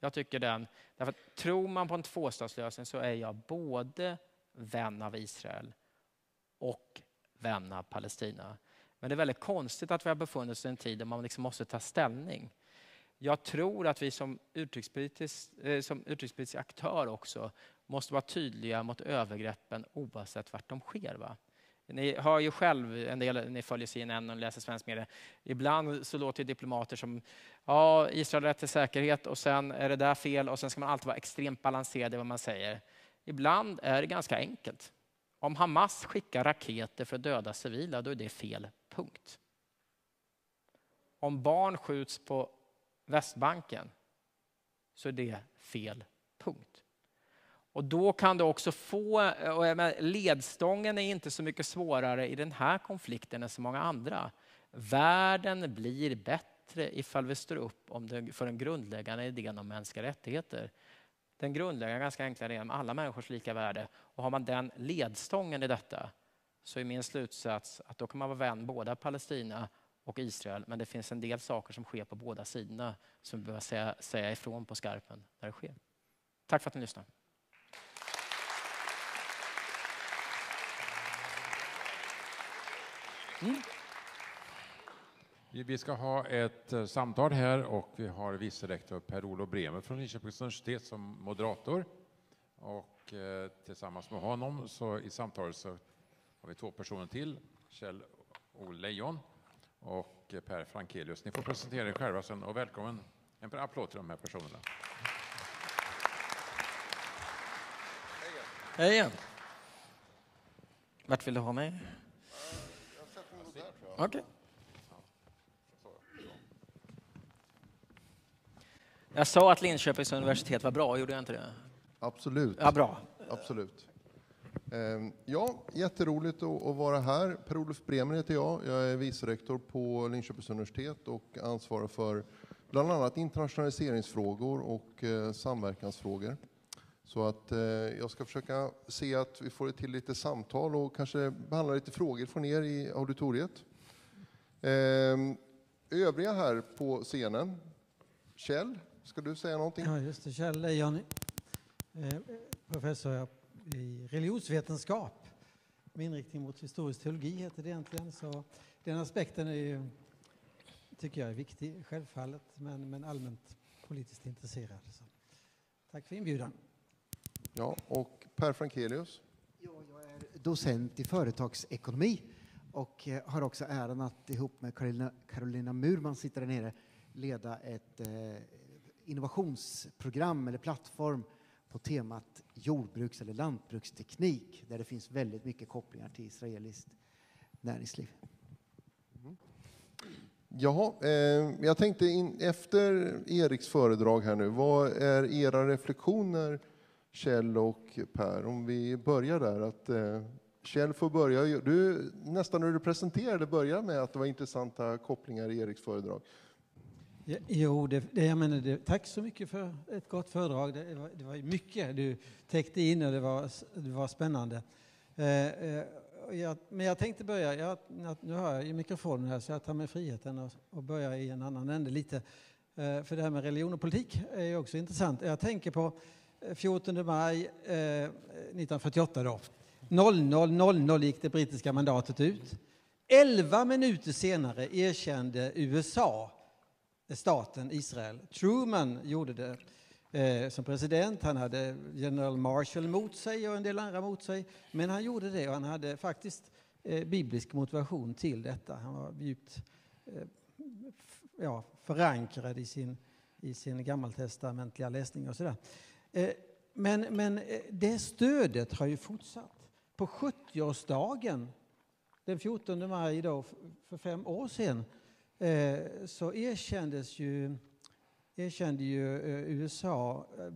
Jag tycker den, därför att tror man på en tvåstatslösning så är jag både vän av Israel och vän av Palestina. Men det är väldigt konstigt att vi har befunnit oss i en tid där man liksom måste ta ställning. Jag tror att vi som utrikespolitisk, eh, som utrikespolitisk aktör också måste vara tydliga mot övergreppen oavsett vart de sker. Va? Ni hör ju själv, en del ni följer CNN och läser svensk media, ibland så låter diplomater som ja, Israel rätt till säkerhet och sen är det där fel och sen ska man alltid vara extremt balanserad i vad man säger. Ibland är det ganska enkelt. Om Hamas skickar raketer för att döda civila, då är det fel, punkt. Om barn skjuts på Västbanken så är det fel, punkt. Och då kan du också få, och ledstången är inte så mycket svårare i den här konflikten än så många andra. Världen blir bättre ifall vi står upp om den, för den grundläggande idén om mänskliga rättigheter. Den grundläggande ganska enkla idén om alla människors lika värde. Och har man den ledstången i detta så är min slutsats att då kan man vara vän både av Palestina och Israel. Men det finns en del saker som sker på båda sidorna som vi behöver säga, säga ifrån på skarpen när det sker. Tack för att ni lyssnade. Mm. Vi ska ha ett eh, samtal här och vi har vice rektor Per-Olof Bremer från Linköpings universitet som moderator. Och eh, tillsammans med honom så i samtalet så har vi två personer till, Kjell och Lejon och Per Frankelius. Ni får presentera er själva sen och välkommen. En applåd till de här personerna. Hej igen. Vart vill du ha mig? Okej. Okay. Jag sa att Linköpings universitet var bra, gjorde jag inte det? Absolut. Ja, bra. Absolut. Ehm, ja, jätteroligt att vara här. Per-Olof Bremer heter jag. Jag är vice rektor på Linköpings universitet och ansvarar för bland annat internationaliseringsfrågor och eh, samverkansfrågor. Så att eh, jag ska försöka se att vi får till lite samtal och kanske behandla lite frågor från er i auditoriet. Ehm, övriga här på scenen. Kjell, ska du säga någonting? Ja, just det. Kjell Lejon, eh, professor i religionsvetenskap med inriktning mot historisk teologi heter det egentligen. Så den aspekten är ju, tycker jag är viktig, självfallet, men, men allmänt politiskt intresserad. Så. Tack för inbjudan. Ja, och Per Frankelius? Ja, jag är docent i företagsekonomi och eh, har också äran att ihop med Carolina, Carolina Murman sitta där nere leda ett eh, innovationsprogram eller plattform på temat jordbruks eller lantbruksteknik där det finns väldigt mycket kopplingar till israeliskt näringsliv. Mm. Jaha, eh, jag tänkte in, efter Eriks föredrag här nu, vad är era reflektioner Kjell och Per? Om vi börjar där, att eh, Kjell får börja. Du, nästan när du presenterade började med att det var intressanta kopplingar i Eriks föredrag. Jo, det, det, jag menar, det, tack så mycket för ett gott föredrag. Det var, det var mycket du täckte in och det var, det var spännande. Eh, eh, jag, men jag tänkte börja, jag, nu har jag ju mikrofonen här så jag tar mig friheten att och börja i en annan ände lite. Eh, för det här med religion och politik är ju också intressant. Jag tänker på eh, 14 maj eh, 1948 då. 00.00 gick det brittiska mandatet ut. Elva minuter senare erkände USA Eh, staten Israel. Truman gjorde det eh, som president. Han hade general Marshall mot sig och en del andra mot sig. Men han gjorde det och han hade faktiskt eh, biblisk motivation till detta. Han var djupt eh, ja, förankrad i sin, i sin gammaltestamentliga läsning och sådär. Eh, men, men eh, det stödet har ju fortsatt. På 70-årsdagen, den 14 maj då, för fem år sedan, Eh, så erkändes ju, erkände ju eh, USA eh,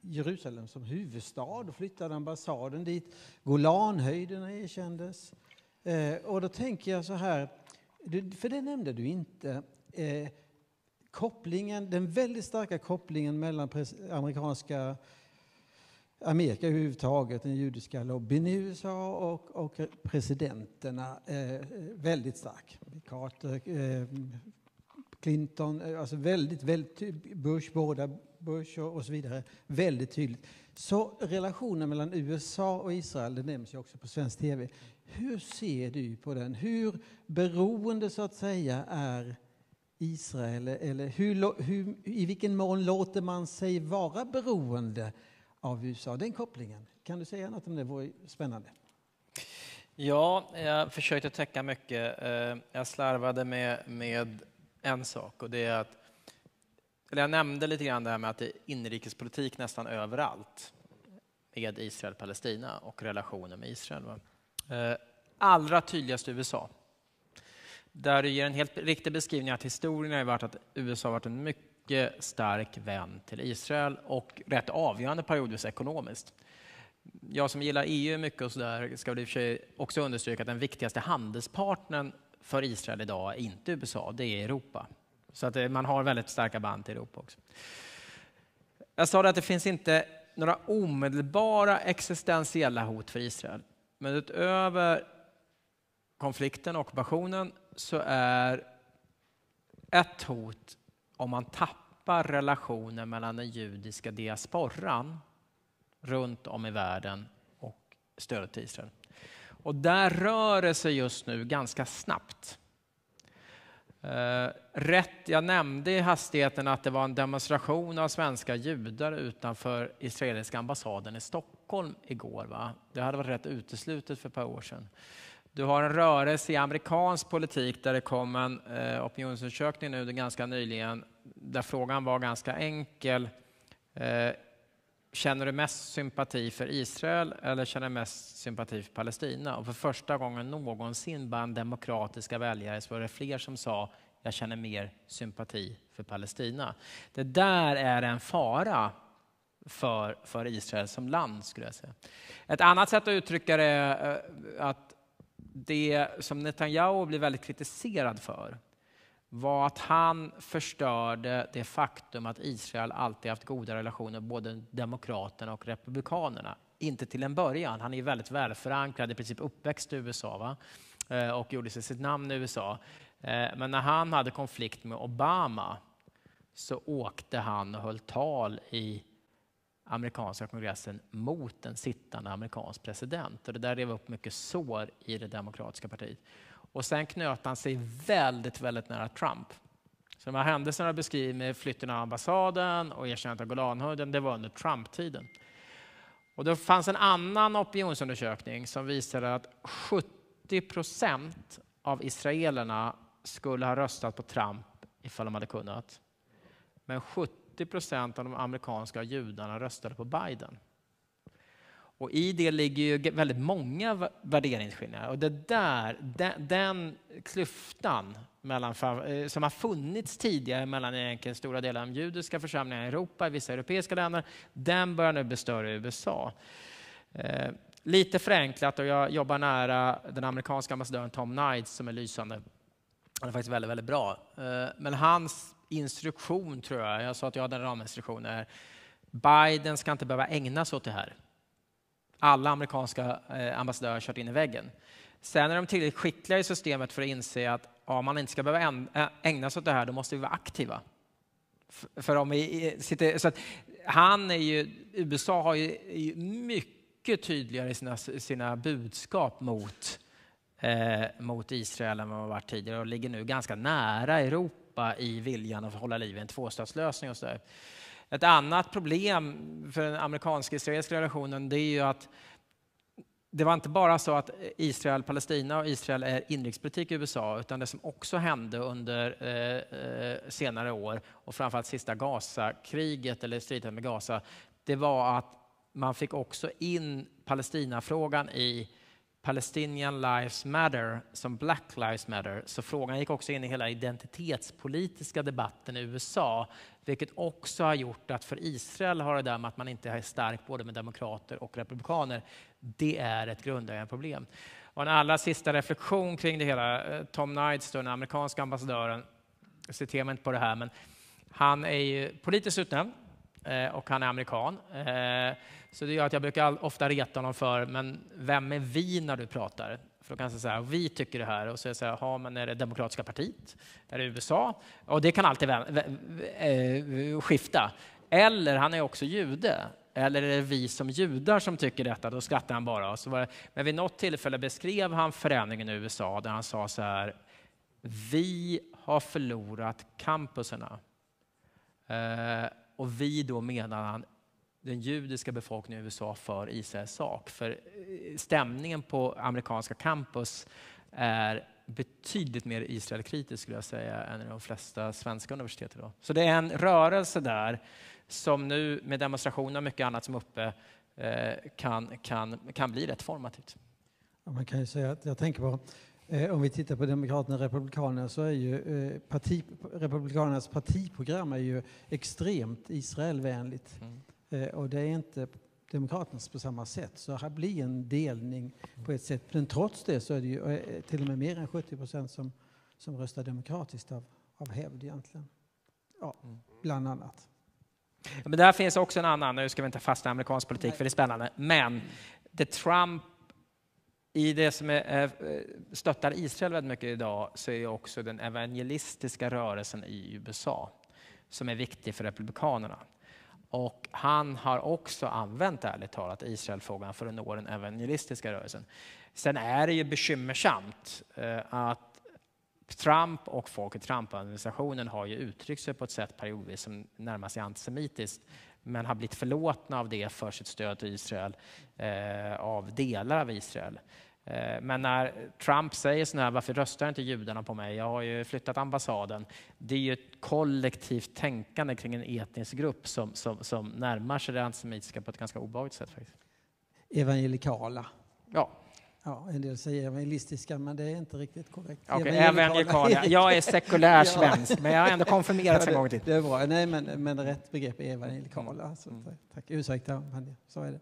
Jerusalem som huvudstad och flyttade ambassaden dit. Golanhöjderna erkändes. Eh, och då tänker jag så här, för det nämnde du inte, eh, kopplingen, den väldigt starka kopplingen mellan amerikanska Amerika överhuvudtaget, den judiska lobbyn i USA och, och presidenterna eh, väldigt stark. Carter, eh, Clinton, eh, alltså väldigt, väldigt, Bush, båda Bush och, och, så vidare, väldigt tydligt. Så relationen mellan USA och Israel, det nämns ju också på svensk TV. Hur ser du på den? Hur beroende så att säga är Israel? Eller hur, hur, i vilken mån låter man sig vara beroende av USA. Den kopplingen, kan du säga något om det? vore spännande. Ja, jag försökte täcka mycket. Eh, jag slarvade med, med en sak och det är att eller jag nämnde lite grann det här med att det är inrikespolitik nästan överallt med Israel-Palestina och relationen med Israel. Va? Eh, allra tydligast USA. Där du ger en helt riktig beskrivning att historien har varit att USA har varit en mycket mycket stark vän till Israel och rätt avgörande periodvis ekonomiskt. Jag som gillar EU mycket och så där ska i och för sig också understryka att den viktigaste handelspartnern för Israel idag är inte USA, det är Europa. Så att eh, man har väldigt starka band till Europa också. Jag sa att det finns inte några omedelbara existentiella hot för Israel. Men utöver konflikten och ockupationen så är ett hot om man tappar relationen mellan den judiska diasporan runt om i världen och stödet till Israel. Och där rör det sig just nu ganska snabbt. Eh, rätt, jag nämnde i hastigheten att det var en demonstration av svenska judar utanför israeliska ambassaden i Stockholm igår. Va? Det hade varit rätt uteslutet för ett par år sedan. Du har en rörelse i amerikansk politik där det kom en eh, opinionsundersökning nu ganska nyligen där frågan var ganska enkel. Eh, känner du mest sympati för Israel eller känner du mest sympati för Palestina? Och för första gången någonsin bland demokratiska väljare så var det fler som sa jag känner mer sympati för Palestina. Det där är en fara för, för Israel som land, skulle jag säga. Ett annat sätt att uttrycka det är att det som Netanyahu blev väldigt kritiserad för var att han förstörde det faktum att Israel alltid haft goda relationer med både Demokraterna och Republikanerna. Inte till en början, han är väldigt välförankrad, i princip uppväxt i USA va? Eh, och gjorde sig sitt namn i USA. Eh, men när han hade konflikt med Obama så åkte han och höll tal i amerikanska kongressen mot en sittande amerikansk president. Och det där rev upp mycket sår i det demokratiska partiet. Och sen knöt han sig väldigt, väldigt nära Trump. Så de här händelserna beskriver med flytten av ambassaden och erkännandet av Golanhöjden, det var under Trump-tiden. Och det fanns en annan opinionsundersökning som visade att 70 procent av israelerna skulle ha röstat på Trump ifall de hade kunnat. Men 70 70 procent av de amerikanska judarna röstade på Biden. Och i det ligger ju väldigt många värderingsskillnader. Och det där, den, den klyftan mellan, eh, som har funnits tidigare mellan egentligen stora delar av de judiska församlingarna i Europa, i vissa europeiska länder, den börjar nu bli större i USA. Eh, lite förenklat, och jag jobbar nära den amerikanska ambassadören Tom Knights som är lysande. Han är faktiskt väldigt, väldigt bra. Eh, men hans instruktion, tror jag, jag sa att jag hade en raminstruktion, är Biden ska inte behöva ägna sig åt det här alla amerikanska eh, ambassadörer har kört in i väggen. Sen är de tillräckligt skickliga i systemet för att inse att om man inte ska behöva eh, ägna sig åt det här, då måste vi vara aktiva. För om vi sitter, så att han är ju, USA har ju mycket tydligare i sina, sina budskap mot, eh, mot Israel än vad man varit tidigare och ligger nu ganska nära Europa i viljan att hålla liv i en tvåstatslösning och så där. Ett annat problem för den amerikansk-israeliska relationen det är ju att det var inte bara så att Israel-Palestina och Israel är inrikespolitik i USA, utan det som också hände under eh, eh, senare år och framförallt sista Gaza-kriget eller striden med Gaza, det var att man fick också in Palestinafrågan i Palestinian Lives Matter som Black Lives Matter. Så frågan gick också in i hela identitetspolitiska debatten i USA, vilket också har gjort att för Israel har det där med att man inte är stark både med demokrater och republikaner, det är ett grundläggande problem. Och en allra sista reflektion kring det hela. Eh, Tom Knights, den amerikanska ambassadören, jag citerar mig inte på det här, men han är ju politiskt utnämnd eh, och han är amerikan. Eh, så det gör att jag brukar ofta reta honom för, men vem är vi när du pratar? För då kan jag säga vi tycker det här och så säger jag, men är det Demokratiska partiet? Är det USA? Och det kan alltid eh, skifta. Eller han är också jude. Eller är det vi som judar som tycker detta? Då skrattar han bara. Så det, men vid något tillfälle beskrev han förändringen i USA där han sa så här, vi har förlorat campuserna. Eh, och vi då menar han den judiska befolkningen i USA för Israels sak. För eh, stämningen på amerikanska campus är betydligt mer Israelkritisk skulle jag säga än i de flesta svenska universitet idag. Så det är en rörelse där som nu med demonstrationer och mycket annat som uppe eh, kan, kan, kan bli rätt formativt. Ja, man kan ju säga att jag tänker på eh, om vi tittar på Demokraterna och Republikanerna så är ju parti, Republikanernas partiprogram är ju extremt Israelvänligt. Mm. Eh, och det är inte Demokraternas på samma sätt. Så här blir en delning på ett sätt. Men trots det så är det ju eh, till och med mer än 70 procent som, som röstar demokratiskt av, av hävd egentligen. Ja, bland annat. Ja, men där finns också en annan, nu ska vi inte fastna i amerikansk politik Nej. för det är spännande, men det Trump i det som är, stöttar Israel väldigt mycket idag så är också den evangelistiska rörelsen i USA som är viktig för Republikanerna. Och han har också använt, ärligt talat, Israelfrågan för att nå den evangelistiska rörelsen. Sen är det ju bekymmersamt eh, att Trump och folk i Trump-administrationen har ju uttryckt sig på ett sätt periodvis som närmar sig antisemitiskt men har blivit förlåtna av det för sitt stöd till Israel eh, av delar av Israel. Eh, men när Trump säger så här, varför röstar inte judarna på mig? Jag har ju flyttat ambassaden. Det är ju ett kollektivt tänkande kring en etnisk grupp som, som, som närmar sig det antisemitiska på ett ganska obehagligt sätt. Faktiskt. Evangelikala. Ja. Ja, en del säger evangelistiska, men det är inte riktigt korrekt. Okay, evangelikala. Jag är sekulär svensk, men jag har ändå konfirmerats ja, en gång till. Det är bra. Nej, men, men rätt begrepp är evangelikala. Mm. Så, tack. Ursäkta, men så är det.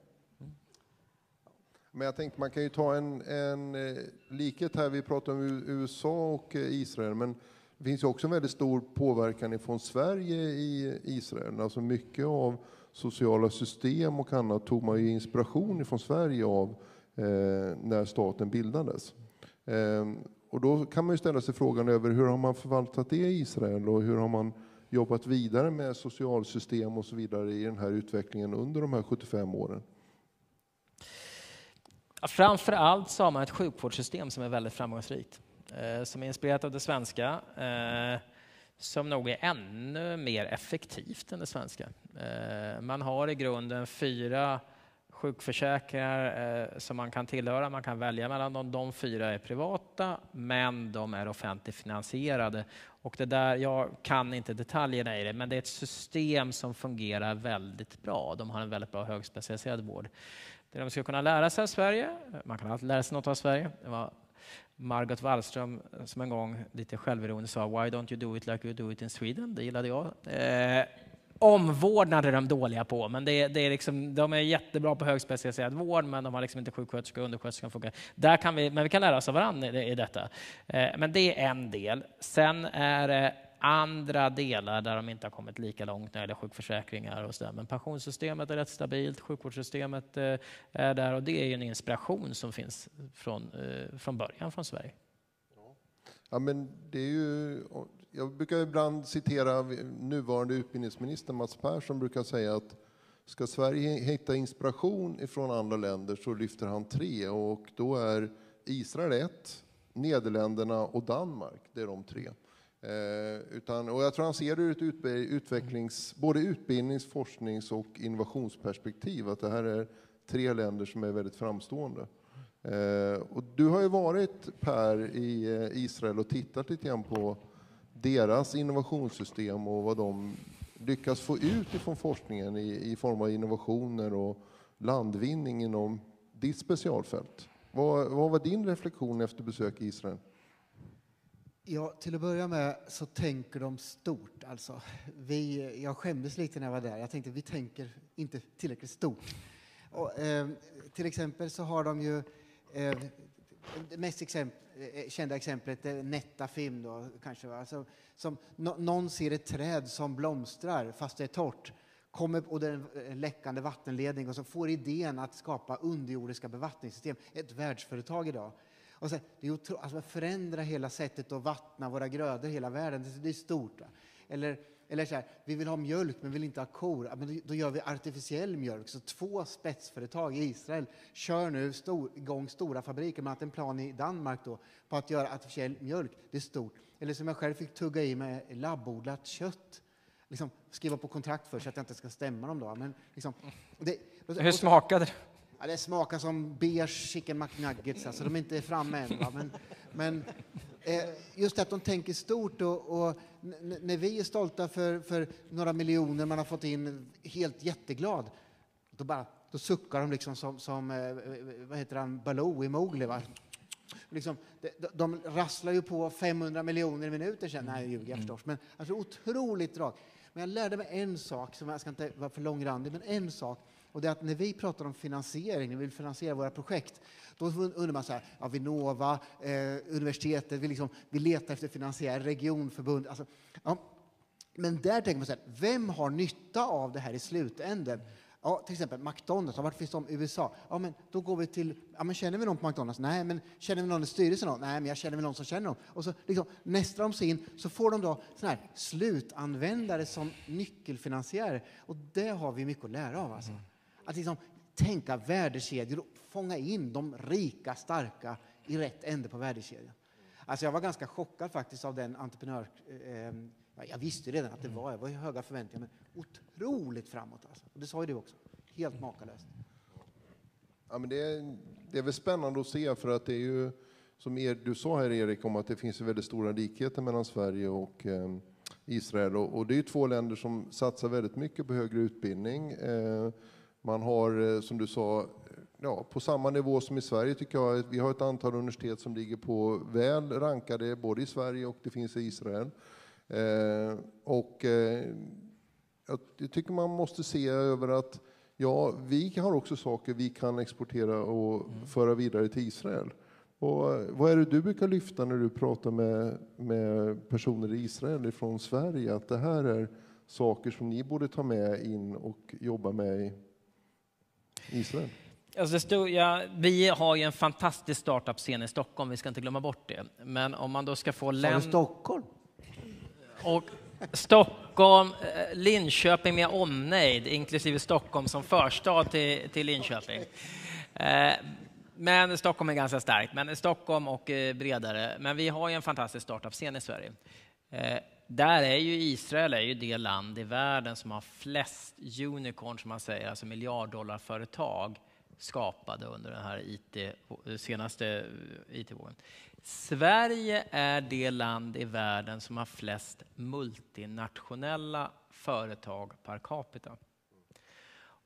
Men jag tänkte man kan ju ta en, en eh, likhet här. Vi pratar om USA och eh, Israel, men det finns ju också en väldigt stor påverkan från Sverige i Israel. Alltså mycket av sociala system och annat tog man ju inspiration från Sverige av eh, när staten bildades. Eh, och då kan man ju ställa sig frågan över hur har man förvaltat det i Israel och hur har man jobbat vidare med socialsystem och så vidare i den här utvecklingen under de här 75 åren? Framför allt så har man ett sjukvårdssystem som är väldigt framgångsrikt, eh, som är inspirerat av det svenska, eh, som nog är ännu mer effektivt än det svenska. Eh, man har i grunden fyra sjukförsäkringar som man kan tillhöra. Man kan välja mellan dem. De fyra är privata, men de är offentligt finansierade. Och det där, jag kan inte detaljerna i det, men det är ett system som fungerar väldigt bra. De har en väldigt bra högspecialiserad vård. Det de ska kunna lära sig av Sverige, man kan alltid lära sig något av Sverige. Det var Margot Wallström som en gång lite självironiskt sa “Why don't you do it like you do it in Sweden?” Det gillade jag. Eh, omvårdnad är de dåliga på, men det, det är liksom, de är jättebra på högspecialiserad vård, men de har liksom inte sjuksköterska och undersköterska. Där kan vi, men vi kan lära oss av varandra i, i detta. Eh, men det är en del. Sen är det andra delar där de inte har kommit lika långt när det gäller sjukförsäkringar och så där. Men pensionssystemet är rätt stabilt, sjukvårdssystemet eh, är där och det är en inspiration som finns från, eh, från början från Sverige. Ja, men det är ju, jag brukar ibland citera nuvarande utbildningsminister Mats Persson brukar säga att ska Sverige hitta inspiration ifrån andra länder så lyfter han tre och då är Israel ett, Nederländerna och Danmark, det är de tre. Eh, utan, och jag tror han ser det ur ett utvecklings, både utbildnings-, forsknings och innovationsperspektiv, att det här är tre länder som är väldigt framstående. Eh, och du har ju varit, Per, i eh, Israel och tittat lite grann på deras innovationssystem och vad de lyckas få ut ifrån forskningen i, i form av innovationer och landvinning inom ditt specialfält. Vad, vad var din reflektion efter besök i Israel? Ja, till att börja med så tänker de stort. Alltså, vi, jag skämdes lite när jag var där. Jag tänkte vi tänker inte tillräckligt stort. Och, eh, till exempel så har de ju eh, det mest exempel, eh, kända exemplet är Nettafim då, kanske. Alltså, som, no, någon ser ett träd som blomstrar fast det är torrt kommer, och det är en eh, läckande vattenledning och så får idén att skapa underjordiska bevattningssystem. Ett världsföretag idag. Och så, det är otro, alltså förändra hela sättet att vattna våra grödor i hela världen. Det, det är stort. Va? Eller, eller så här, vi vill ha mjölk men vill inte ha kor. Men då gör vi artificiell mjölk. Så två spetsföretag i Israel kör nu stor, igång stora fabriker, bland annat en plan i Danmark då, på att göra artificiell mjölk. Det är stort. Eller som jag själv fick tugga i med labbodlat kött. Liksom, skriva på kontrakt för så att jag inte ska stämma dem då. Men liksom, det, Hur smakade det? Ja, det smakar som beige chicken McNuggets, alltså de är inte framme än. Va? Men, men eh, just att de tänker stort och, och när vi är stolta för, för, några miljoner man har fått in, helt jätteglad, då, bara, då suckar de liksom som, som eh, eh vad heter han, Baloo i Mowgli. Va? Liksom, de, de rasslar ju på 500 miljoner i minuter sen. Nej, jag ljuger jag förstås. Men alltså, otroligt drag. Men jag lärde mig en sak, som jag ska inte vara för långrandig, men en sak och det är att när vi pratar om finansiering, när vi vill finansiera våra projekt, då undrar man så här, ja, Vinnova, eh, universitetet, vi, liksom, vi letar efter finansiärer, regionförbund. Alltså, ja. Men där tänker man så här, vem har nytta av det här i slutänden? Ja, till exempel McDonalds, vart finns de? i USA. Ja, men då går vi till, ja men känner vi någon på McDonalds? Nej, men känner vi någon i styrelsen? Då? Nej, men jag känner väl någon som känner dem. Och så liksom nästlar de sig in, så får de då sån här slutanvändare som nyckelfinansiärer. Och det har vi mycket att lära av alltså. Mm. Att liksom tänka värdekedjor och fånga in de rika, starka i rätt ände på värdekedjan. Alltså jag var ganska chockad faktiskt av den entreprenör... Eh, jag visste redan att det var, jag var höga förväntningar, men otroligt framåt alltså. Och det sa ju du också. Helt makalöst. Ja, men det, är, det är väl spännande att se för att det är ju som er, du sa här Erik om att det finns väldigt stora likheter mellan Sverige och eh, Israel och, och, det är ju två länder som satsar väldigt mycket på högre utbildning. Eh, man har, eh, som du sa, ja, på samma nivå som i Sverige tycker jag. Vi har ett antal universitet som ligger på väl rankade både i Sverige och det finns i Israel. Eh, och eh, jag tycker man måste se över att ja, vi har också saker vi kan exportera och mm. föra vidare till Israel. Och eh, vad är det du brukar lyfta när du pratar med, med personer i Israel från Sverige? Att det här är saker som ni borde ta med in och jobba med Israel? Alltså stod, ja, vi har ju en fantastisk startup-scen i Stockholm, vi ska inte glömma bort det. Men om man då ska få... Du Stockholm? Och Stockholm, eh, Linköping med omnejd, inklusive Stockholm som förstad till, till Linköping. Eh, men Stockholm är ganska starkt, men Stockholm och eh, bredare. Men vi har ju en fantastisk startup-scen i Sverige. Där är ju Israel är ju det land i världen som har flest unicorns, som man säger, alltså miljarddollarföretag skapade under den här IT, senaste eh, IT-vågen. Sverige är det land i världen som har flest multinationella företag per capita.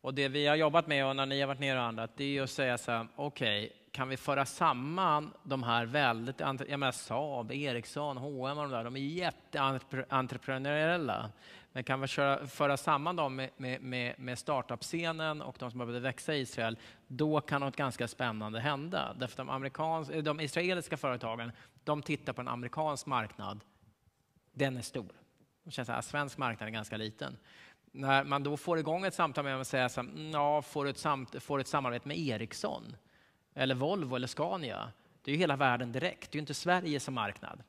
Och det vi har jobbat med, och när ni har varit nere och andra, det är att säga så här, okej, okay, kan vi föra samman de här väldigt, jag menar Saab, Ericsson, H&M och de där, de är jätteentreprenöriella. Men kan vi köra, föra samman dem med, med, med startup-scenen och de som har börjat växa i Israel, då kan något ganska spännande hända. Därför de, amerikans, eh, de israeliska företagen, de tittar på en amerikansk marknad. Den är stor. De känner att svensk marknad är ganska liten. När man då får igång ett samtal med dem och säger så här, ja, får ett, samt, får ett samarbete med Ericsson, eller Volvo eller Scania, det är ju hela världen direkt. Det är ju inte Sverige som marknad.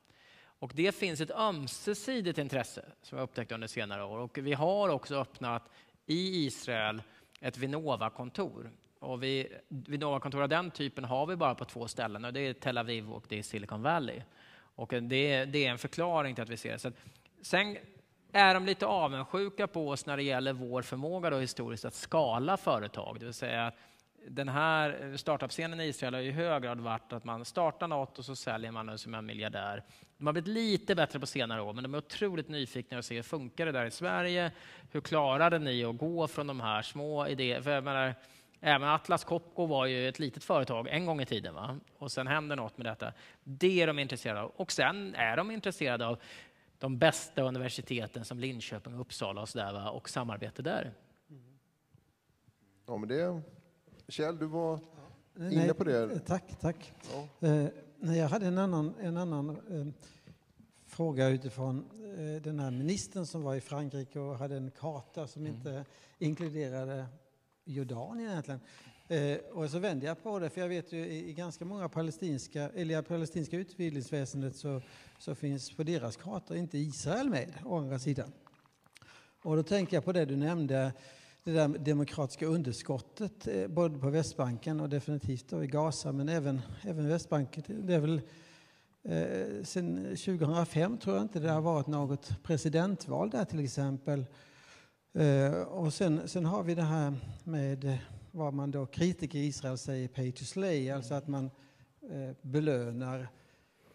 Och det finns ett ömsesidigt intresse som jag upptäckt under senare år. Och vi har också öppnat i Israel ett Vinnova-kontor. Och vi, Vinnova-kontor av den typen har vi bara på två ställen och det är Tel Aviv och det är Silicon Valley. Och det, det är en förklaring till att vi ser det. Så sen är de lite avundsjuka på oss när det gäller vår förmåga då historiskt att skala företag. Det vill säga den här startup-scenen i Israel har i hög grad varit att man startar något och så säljer man det som en miljardär. De har blivit lite bättre på senare år, men de är otroligt nyfikna att se hur funkar det där i Sverige? Hur klarade ni att gå från de här små idéerna? För jag menar, även Atlas Copco var ju ett litet företag en gång i tiden, va? och sen händer något med detta. Det är de intresserade av. Och sen är de intresserade av de bästa universiteten som Linköping och Uppsala och, så där, och samarbete där. Ja, men det Kjell, du var Nej, inne på det. Tack, tack. Ja. Eh, jag hade en annan, en annan eh, fråga utifrån eh, den här ministern som var i Frankrike och hade en karta som mm. inte inkluderade Jordanien egentligen. Eh, och så vände jag på det, för jag vet ju i, i ganska många palestinska, eller i palestinska utbildningsväsendet så, så finns på deras kartor inte Israel med, å andra sidan. Och då tänker jag på det du nämnde, det där demokratiska underskottet eh, både på Västbanken och definitivt i Gaza, men även, även Västbanken. Det är väl eh, sen 2005 tror jag inte det har varit något presidentval där till exempel. Eh, och sen, sen har vi det här med vad man då kritiker i Israel säger pay to slay, alltså att man eh, belönar eh,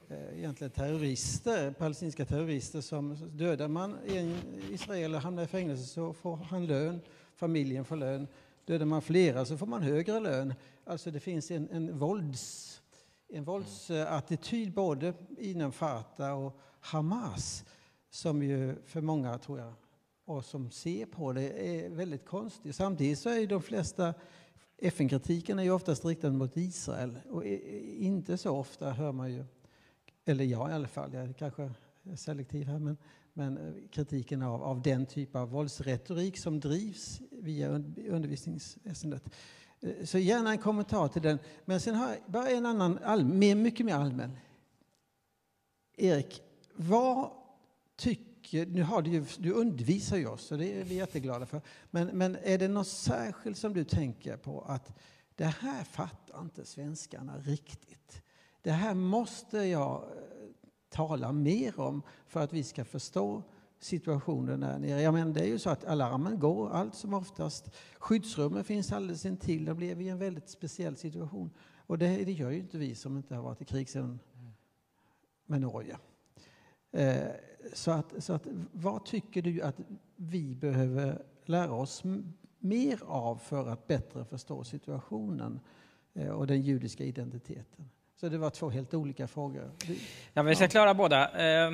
Eh, egentligen terrorister, palestinska terrorister som dödar man en israel och hamnar i fängelse så får han lön familjen får lön. Dödar man flera så får man högre lön. Alltså det finns en, en, vålds, en våldsattityd både inom Fatah och Hamas som ju för många, tror jag, och som ser på det är väldigt konstigt. Samtidigt så är de flesta FN-kritiken är ju oftast riktad mot Israel och inte så ofta hör man ju, eller jag i alla fall, jag kanske är selektiv här, men men eh, kritiken av, av den typ av våldsretorik som drivs via undervisningsväsendet. Eh, så gärna en kommentar till den. Men sen har jag bara en annan, mer, mycket mer allmän. Erik, vad tycker, nu har du, ju, du undervisar ju oss och det är vi jätteglada för. Men, men är det något särskilt som du tänker på att det här fattar inte svenskarna riktigt. Det här måste jag eh, tala mer om för att vi ska förstå situationen där nere. Ja, men det är ju så att alarmen går allt som oftast. Skyddsrummen finns alldeles intill. Då blev vi i en väldigt speciell situation. Och det, det gör ju inte vi som inte har varit i krig sedan med Norge. Eh, så, att, så att, vad tycker du att vi behöver lära oss mer av för att bättre förstå situationen eh, och den judiska identiteten? Så det var två helt olika frågor. Ja, vi ska klara båda. Eh,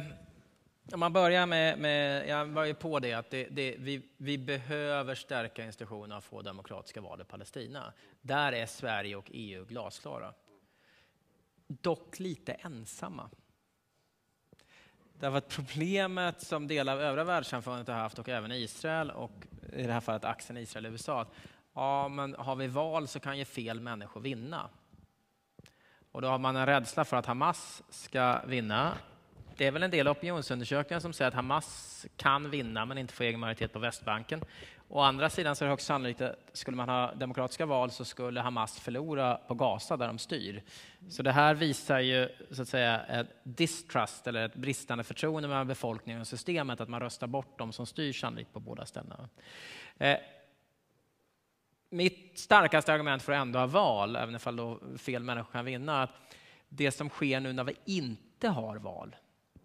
om man börjar med, med, jag var ju på det att det, det, vi, vi behöver stärka institutionerna och få demokratiska val i Palestina. Där är Sverige och EU glasklara. Dock lite ensamma. Därför att problemet som delar av övriga världssamfundet har haft och även Israel och i det här fallet axeln Israel-USA, ja men har vi val så kan ju fel människor vinna. Och då har man en rädsla för att Hamas ska vinna. Det är väl en del opinionsundersökningar som säger att Hamas kan vinna men inte få egen majoritet på Västbanken. Å andra sidan så är det högst sannolikt att skulle man ha demokratiska val så skulle Hamas förlora på Gaza där de styr. Så det här visar ju så att säga ett distrust eller ett bristande förtroende mellan befolkningen och systemet att man röstar bort dem som styr sannolikt på båda ställena. Eh, mitt starkaste argument för att ändå ha val, även ifall då fel människor kan vinna, att det som sker nu när vi inte har val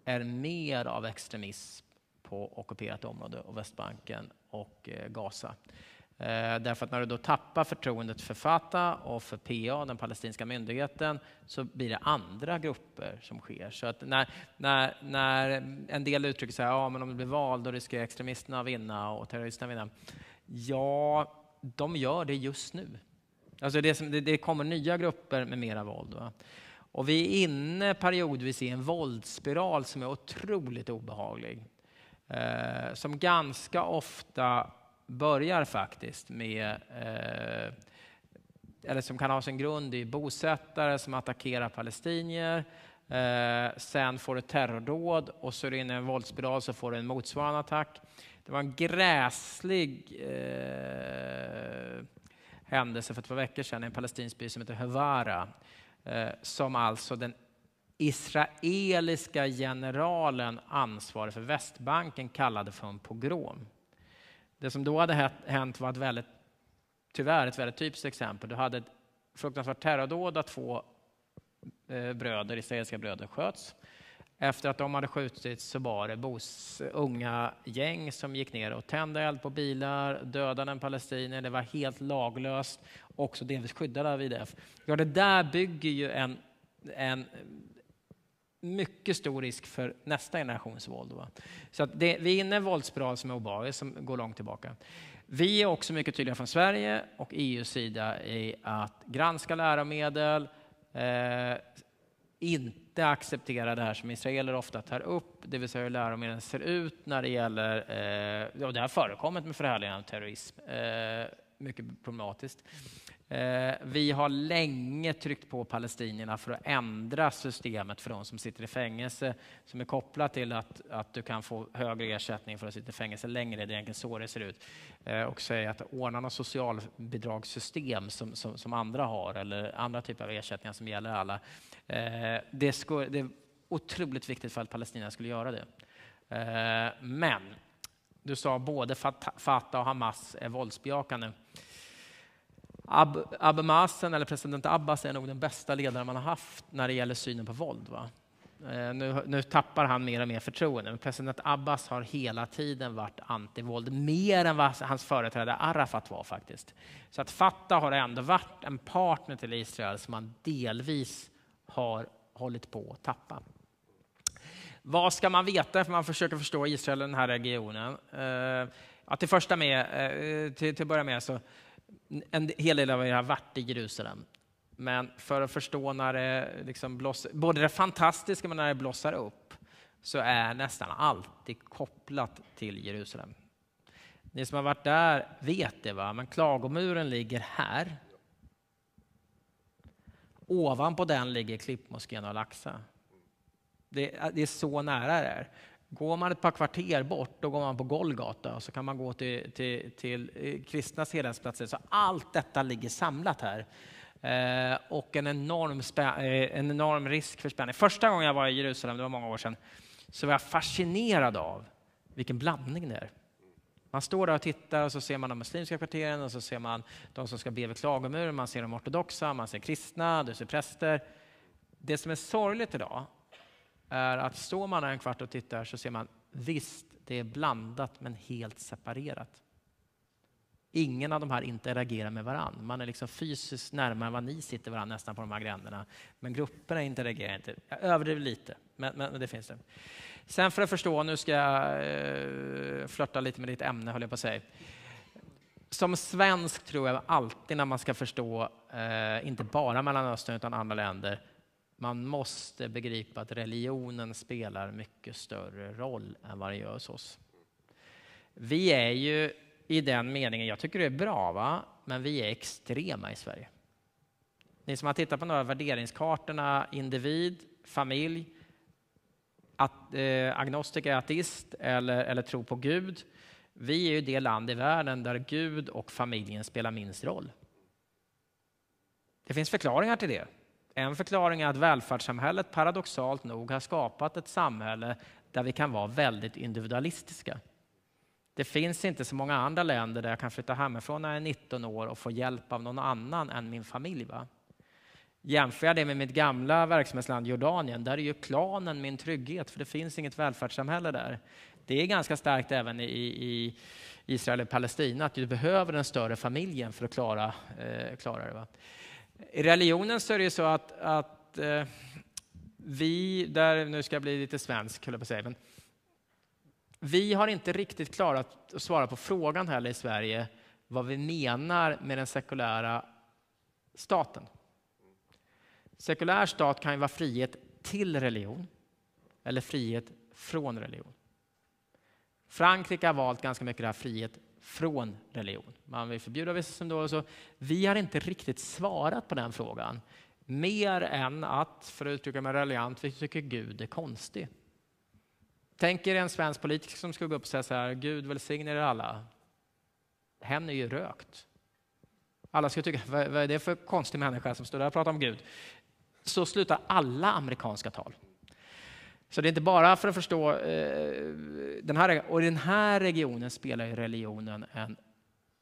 är mer av extremism på ockuperat område och Västbanken och eh, Gaza. Eh, därför att när du då tappar förtroendet för Fatah och för PA, den palestinska myndigheten, så blir det andra grupper som sker. Så att när, när, när en del uttrycker sig ja men om det blir val då riskerar extremisterna att vinna och terroristerna att vinna. Ja, de gör det just nu. Alltså det, som, det, det kommer nya grupper med mera våld. Va? Och vi är inne periodvis i en våldsspiral som är otroligt obehaglig. Eh, som ganska ofta börjar faktiskt med eh, eller som kan ha sin grund i bosättare som attackerar palestinier. Eh, sen får du terrordåd och så är du inne i en våldsspiral så får du en motsvarande attack. Det var en gräslig eh, händelse för två veckor sedan i en palestinsk by som heter Hevara. Eh, som alltså den israeliska generalen ansvarig för Västbanken kallade för en pogrom. Det som då hade hänt var ett väldigt, tyvärr ett väldigt typiskt exempel. Du hade ett fruktansvärt terrordåd där två eh, bröder, israeliska bröder sköts. Efter att de hade skjutits så var det Bos unga gäng som gick ner och tände eld på bilar, dödade en palestinier. Det var helt laglöst, också delvis skyddade av IDF. Ja, det där bygger ju en, en mycket stor risk för nästa generations våld. Va? Så att det, vi är inne i en våldsspiral som är obehaglig, som går långt tillbaka. Vi är också mycket tydliga från Sverige och EUs sida i att granska läromedel, eh, inte acceptera det här som israeler ofta tar upp, det vill säga hur läromedlen ser ut när det gäller, eh, och det har förekommit med förhärligande av terrorism, eh, mycket problematiskt. Eh, vi har länge tryckt på palestinierna för att ändra systemet för de som sitter i fängelse som är kopplat till att, att du kan få högre ersättning för att sitta i fängelse längre. Det är egentligen så det ser ut. Eh, och säga att ordna något socialbidragssystem som, som, som, andra har eller andra typer av ersättningar som gäller alla. Eh, det, skulle, det är otroligt viktigt för att palestinierna skulle göra det. Men du sa både Fatah och Hamas är våldsbejakande. Ab Abu eller president Abbas, är nog den bästa ledaren man har haft när det gäller synen på våld. Va? Eh, nu, nu, tappar han mer och mer förtroende, men president Abbas har hela tiden varit antivåld, mer än vad hans företrädare Arafat var faktiskt. Så att Fatah har ändå varit en partner till Israel som man delvis har hållit på att tappa. Vad ska man veta för man försöker förstå Israel i den här regionen? Eh, ja, till, första med, eh, till, till att börja med så en hel del av er har varit i Jerusalem. Men för att förstå när det liksom blossar, både det fantastiska men när det blossar upp, så är nästan alltid kopplat till Jerusalem. Ni som har varit där vet det, va? men klagomuren ligger här. Ovanpå den ligger klippmoskén Al-Aqsa. Det, det, är så nära det är. Går man ett par kvarter bort, då går man på Golgata och så kan man gå till, till, till eh, kristnas hedensplatser. Så allt detta ligger samlat här. Eh, och en enorm, eh, en enorm risk för spänning. Första gången jag var i Jerusalem, det var många år sedan, så var jag fascinerad av vilken blandning det är. Man står där och tittar och så ser man de muslimska kvarteren och så ser man de som ska be vid klagomuren, man ser de ortodoxa, man ser kristna, du ser präster. Det som är sorgligt idag är att står man där en kvart och tittar så ser man visst, det är blandat men helt separerat. Ingen av de här interagerar med varann. Man är liksom fysiskt närmare vad ni sitter varandra nästan på de här gränderna. Men grupperna interagerar inte. Jag överdriver lite, men, men, det finns det. Sen för att förstå, nu ska jag eh, flörta lite med ditt ämne höll jag på att säga. Som svensk tror jag alltid när man ska förstå, eh, inte bara Mellanöstern utan andra länder, man måste begripa att religionen spelar mycket större roll än vad det gör hos oss. Vi är ju i den meningen, jag tycker det är bra, va? men vi är extrema i Sverige. Ni som har tittat på några värderingskartorna, individ, familj, att, eh, agnostiker, ateist eller, eller tro på Gud. Vi är ju det land i världen där Gud och familjen spelar minst roll. Det finns förklaringar till det. En förklaring är att välfärdssamhället paradoxalt nog har skapat ett samhälle där vi kan vara väldigt individualistiska. Det finns inte så många andra länder där jag kan flytta hemifrån när jag är 19 år och få hjälp av någon annan än min familj. Va? Jämför jag det med mitt gamla verksamhetsland Jordanien, där är ju klanen min trygghet, för det finns inget välfärdssamhälle där. Det är ganska starkt även i, i Israel och Palestina, att du behöver den större familjen för att klara, eh, klara det. Va? I religionen så är det ju så att, att eh, vi, där, nu ska jag bli lite svensk, höll jag på att säga, men vi har inte riktigt klarat att svara på frågan heller i Sverige vad vi menar med den sekulära staten. Sekulär stat kan ju vara frihet till religion eller frihet från religion. Frankrike har valt ganska mycket det här frihet från religion. Man vill förbjuda vissa symboler. Så vi har inte riktigt svarat på den frågan. Mer än att, för att uttrycka mig reliant, vi tycker Gud är konstig. Tänk er en svensk politiker som skulle gå upp och säga så här, Gud välsigne er alla. Hen är ju rökt. Alla skulle tycka, vad är det för konstig människa som står där och pratar om Gud? Så slutar alla amerikanska tal. Så det är inte bara för att förstå eh, den här, och i den här regionen spelar ju religionen en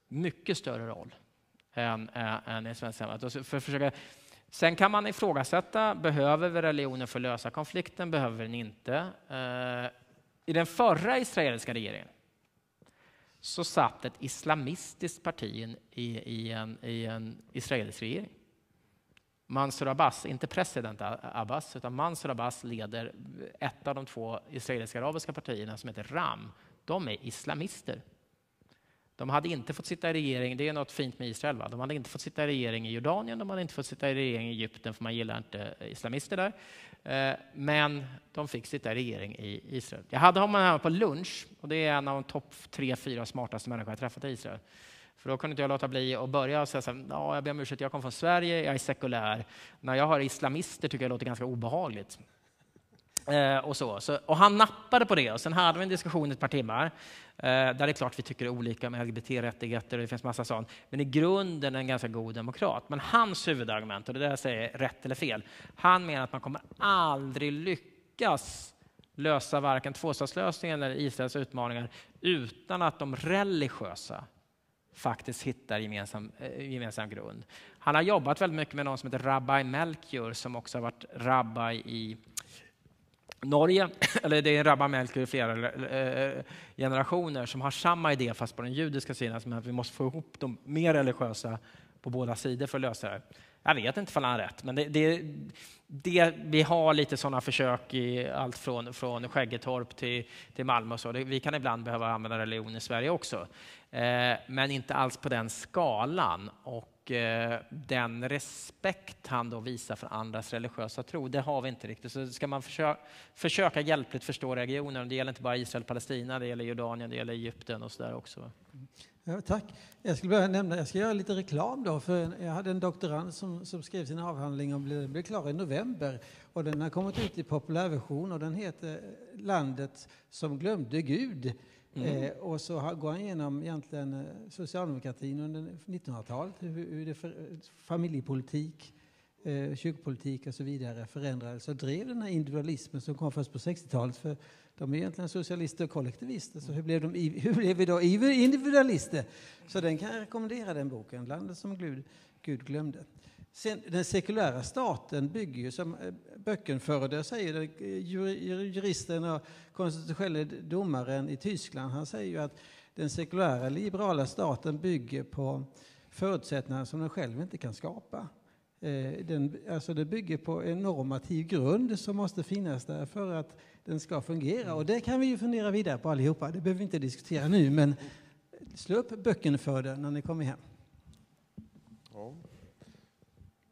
mycket större roll än, eh, än i svenska samhället. För försöka, sen kan man ifrågasätta, behöver vi religionen för att lösa konflikten? Behöver vi den inte? Eh, i den förra israeliska regeringen så satt ett islamistiskt parti i, i, en, i en israelisk regering. Mansur Abbas, inte president Abbas, utan Mansur Abbas leder ett av de två israeliska arabiska partierna som heter RAM. De är islamister. De hade inte fått sitta i regering, det är något fint med Israel, va? de hade inte fått sitta i regering i Jordanien, de hade inte fått sitta i regering i Egypten, för man gillar inte eh, islamister där. Eh, men de fick sitta i regering i Israel. Jag hade honom här på lunch, och det är en av de topp tre, fyra smartaste människor jag träffat i Israel. För då kunde inte jag låta bli att börja säga så här, ja, jag ber om ursäkt, jag kommer från Sverige, jag är sekulär. När jag har islamister tycker jag det låter ganska obehagligt. Eh, och, så. så. och han nappade på det och sen hade vi en diskussion i ett par timmar. Eh, där det är klart vi tycker olika med LGBT-rättigheter och det finns massa sånt. Men i grunden en ganska god demokrat. Men hans huvudargument, och det där jag säger rätt eller fel, han menar att man kommer aldrig lyckas lösa varken tvåstatslösningen eller Israels utmaningar utan att de religiösa faktiskt hittar gemensam, eh, gemensam grund. Han har jobbat väldigt mycket med någon som heter Rabbi Melchior som också har varit rabbi i Norge, eller det är en Melchior i flera eh, eh, generationer som har samma idé fast på den judiska sidan, som att vi måste få ihop de mer religiösa på båda sidor för att lösa det. här. Jag vet inte om han har rätt, men det, det, det, vi har lite sådana försök i allt från, från Skäggetorp till, till Malmö. Och så. vi kan ibland behöva använda religion i Sverige också, eh, men inte alls på den skalan. Och eh, den respekt han då visar för andras religiösa tro, det har vi inte riktigt. Så ska man försöka, försöka hjälpligt förstå regionen, det gäller inte bara Israel och Palestina, det gäller Jordanien, det gäller Egypten och så där också. Ja, tack. Jag skulle börja nämna, jag ska göra lite reklam då, för jag hade en doktorand som, som skrev sin avhandling och blev, blev klar i november. Och den har kommit ut i populärversion och den heter Landet som glömde Gud. Mm. Eh, och så går han igenom egentligen eh, socialdemokratin under 1900-talet, hur, hur för, familjepolitik, eh, kyrkopolitik och så vidare förändrades och drev den här individualismen som kom först på 60-talet. För de är egentligen socialister och kollektivister, så hur blev, de, hur blev vi då individualister? Så den kan jag rekommendera, den boken, Landet som Gud, Gud glömde. Sen, den sekulära staten bygger ju, som eh, böcken föredrar säger, eh, juristen och konstitutionella domaren i Tyskland, han säger ju att den sekulära liberala staten bygger på förutsättningar som den själv inte kan skapa. Eh, den, alltså det bygger på en normativ grund som måste finnas där för att den ska fungera. Och det kan vi ju fundera vidare på allihopa. Det behöver vi inte diskutera nu, men slå upp böckerna för det när ni kommer hem. Ja.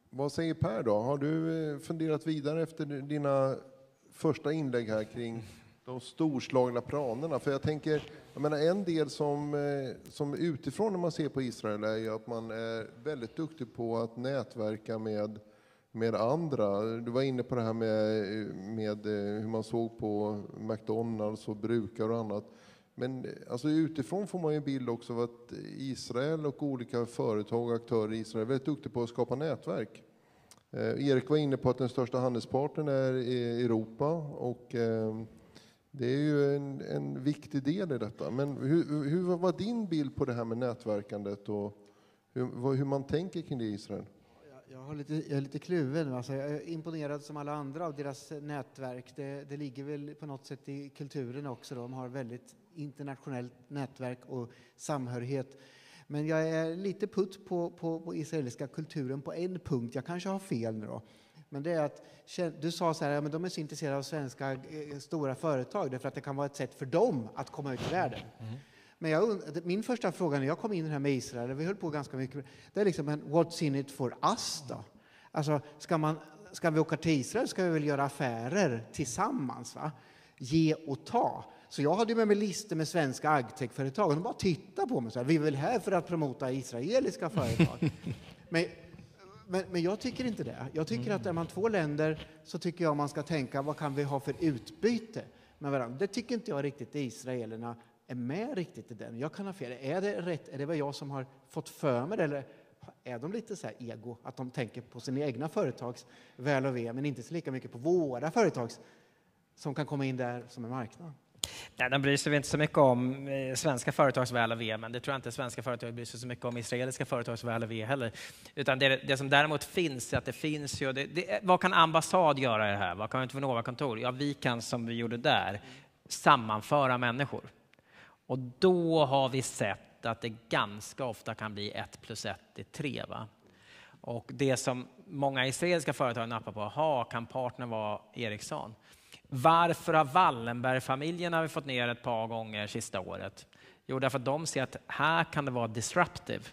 Vad säger Per då? Har du eh, funderat vidare efter dina första inlägg här kring de storslagna planerna? För jag tänker, jag menar en del som, eh, som utifrån när man ser på Israel är ju att man är väldigt duktig på att nätverka med med andra. Du var inne på det här med, med eh, hur man såg på McDonalds och brukare och annat. Men eh, alltså utifrån får man ju en bild också av att Israel och olika företag och aktörer i Israel är väldigt duktiga på att skapa nätverk. Eh, Erik var inne på att den största handelspartnern är Europa och eh, det är ju en, en viktig del i detta. Men hur, hur var din bild på det här med nätverkandet och hur, hur man tänker kring det i Israel? Jag, har lite, jag är lite kluven. Alltså jag är imponerad som alla andra av deras nätverk. Det, det ligger väl på något sätt i kulturen också. Då. De har väldigt internationellt nätverk och samhörighet. Men jag är lite putt på, på, på israeliska kulturen på en punkt. Jag kanske har fel nu då. Men det är att, du sa så här, ja, men de är så intresserade av svenska eh, stora företag därför att det kan vara ett sätt för dem att komma ut i världen. Mm. Men jag, min första fråga när jag kom in här med Israel, vi höll på ganska mycket, det är liksom, what's in it for us då? Alltså, ska, man, ska vi åka till Israel ska vi väl göra affärer tillsammans, va? Ge och ta. Så jag hade med mig listor med svenska agtech-företag och de bara tittade på mig så här, vi är väl här för att promota israeliska företag. men, men, men, jag tycker inte det. Jag tycker att är man två länder så tycker jag man ska tänka vad kan vi ha för utbyte med varandra. Det tycker inte jag riktigt israelerna är med riktigt i den. Jag kan ha fel. Är det rätt? Är det vad jag som har fått för mig eller är de lite så ego, att de tänker på sina egna företags väl och ve, men inte så lika mycket på våra företags som kan komma in där som en marknad? Nej, de bryr sig inte så mycket om eh, svenska företags väl och ve, men det tror jag inte svenska företag bryr sig så mycket om israeliska företags väl och ve heller. Utan det, det som däremot finns är att det finns ju, det, det, vad kan ambassad göra i det här? Vad kan Vinnova-kontor? Ja, vi kan som vi gjorde där sammanföra människor. Och då har vi sett att det ganska ofta kan bli ett plus ett är tre. Va? Och det som många israeliska företag nappar på, aha, kan partner vara Ericsson? Varför har Wallenberg-familjen vi fått ner ett par gånger sista året? Jo, därför att de ser att här kan det vara disruptive.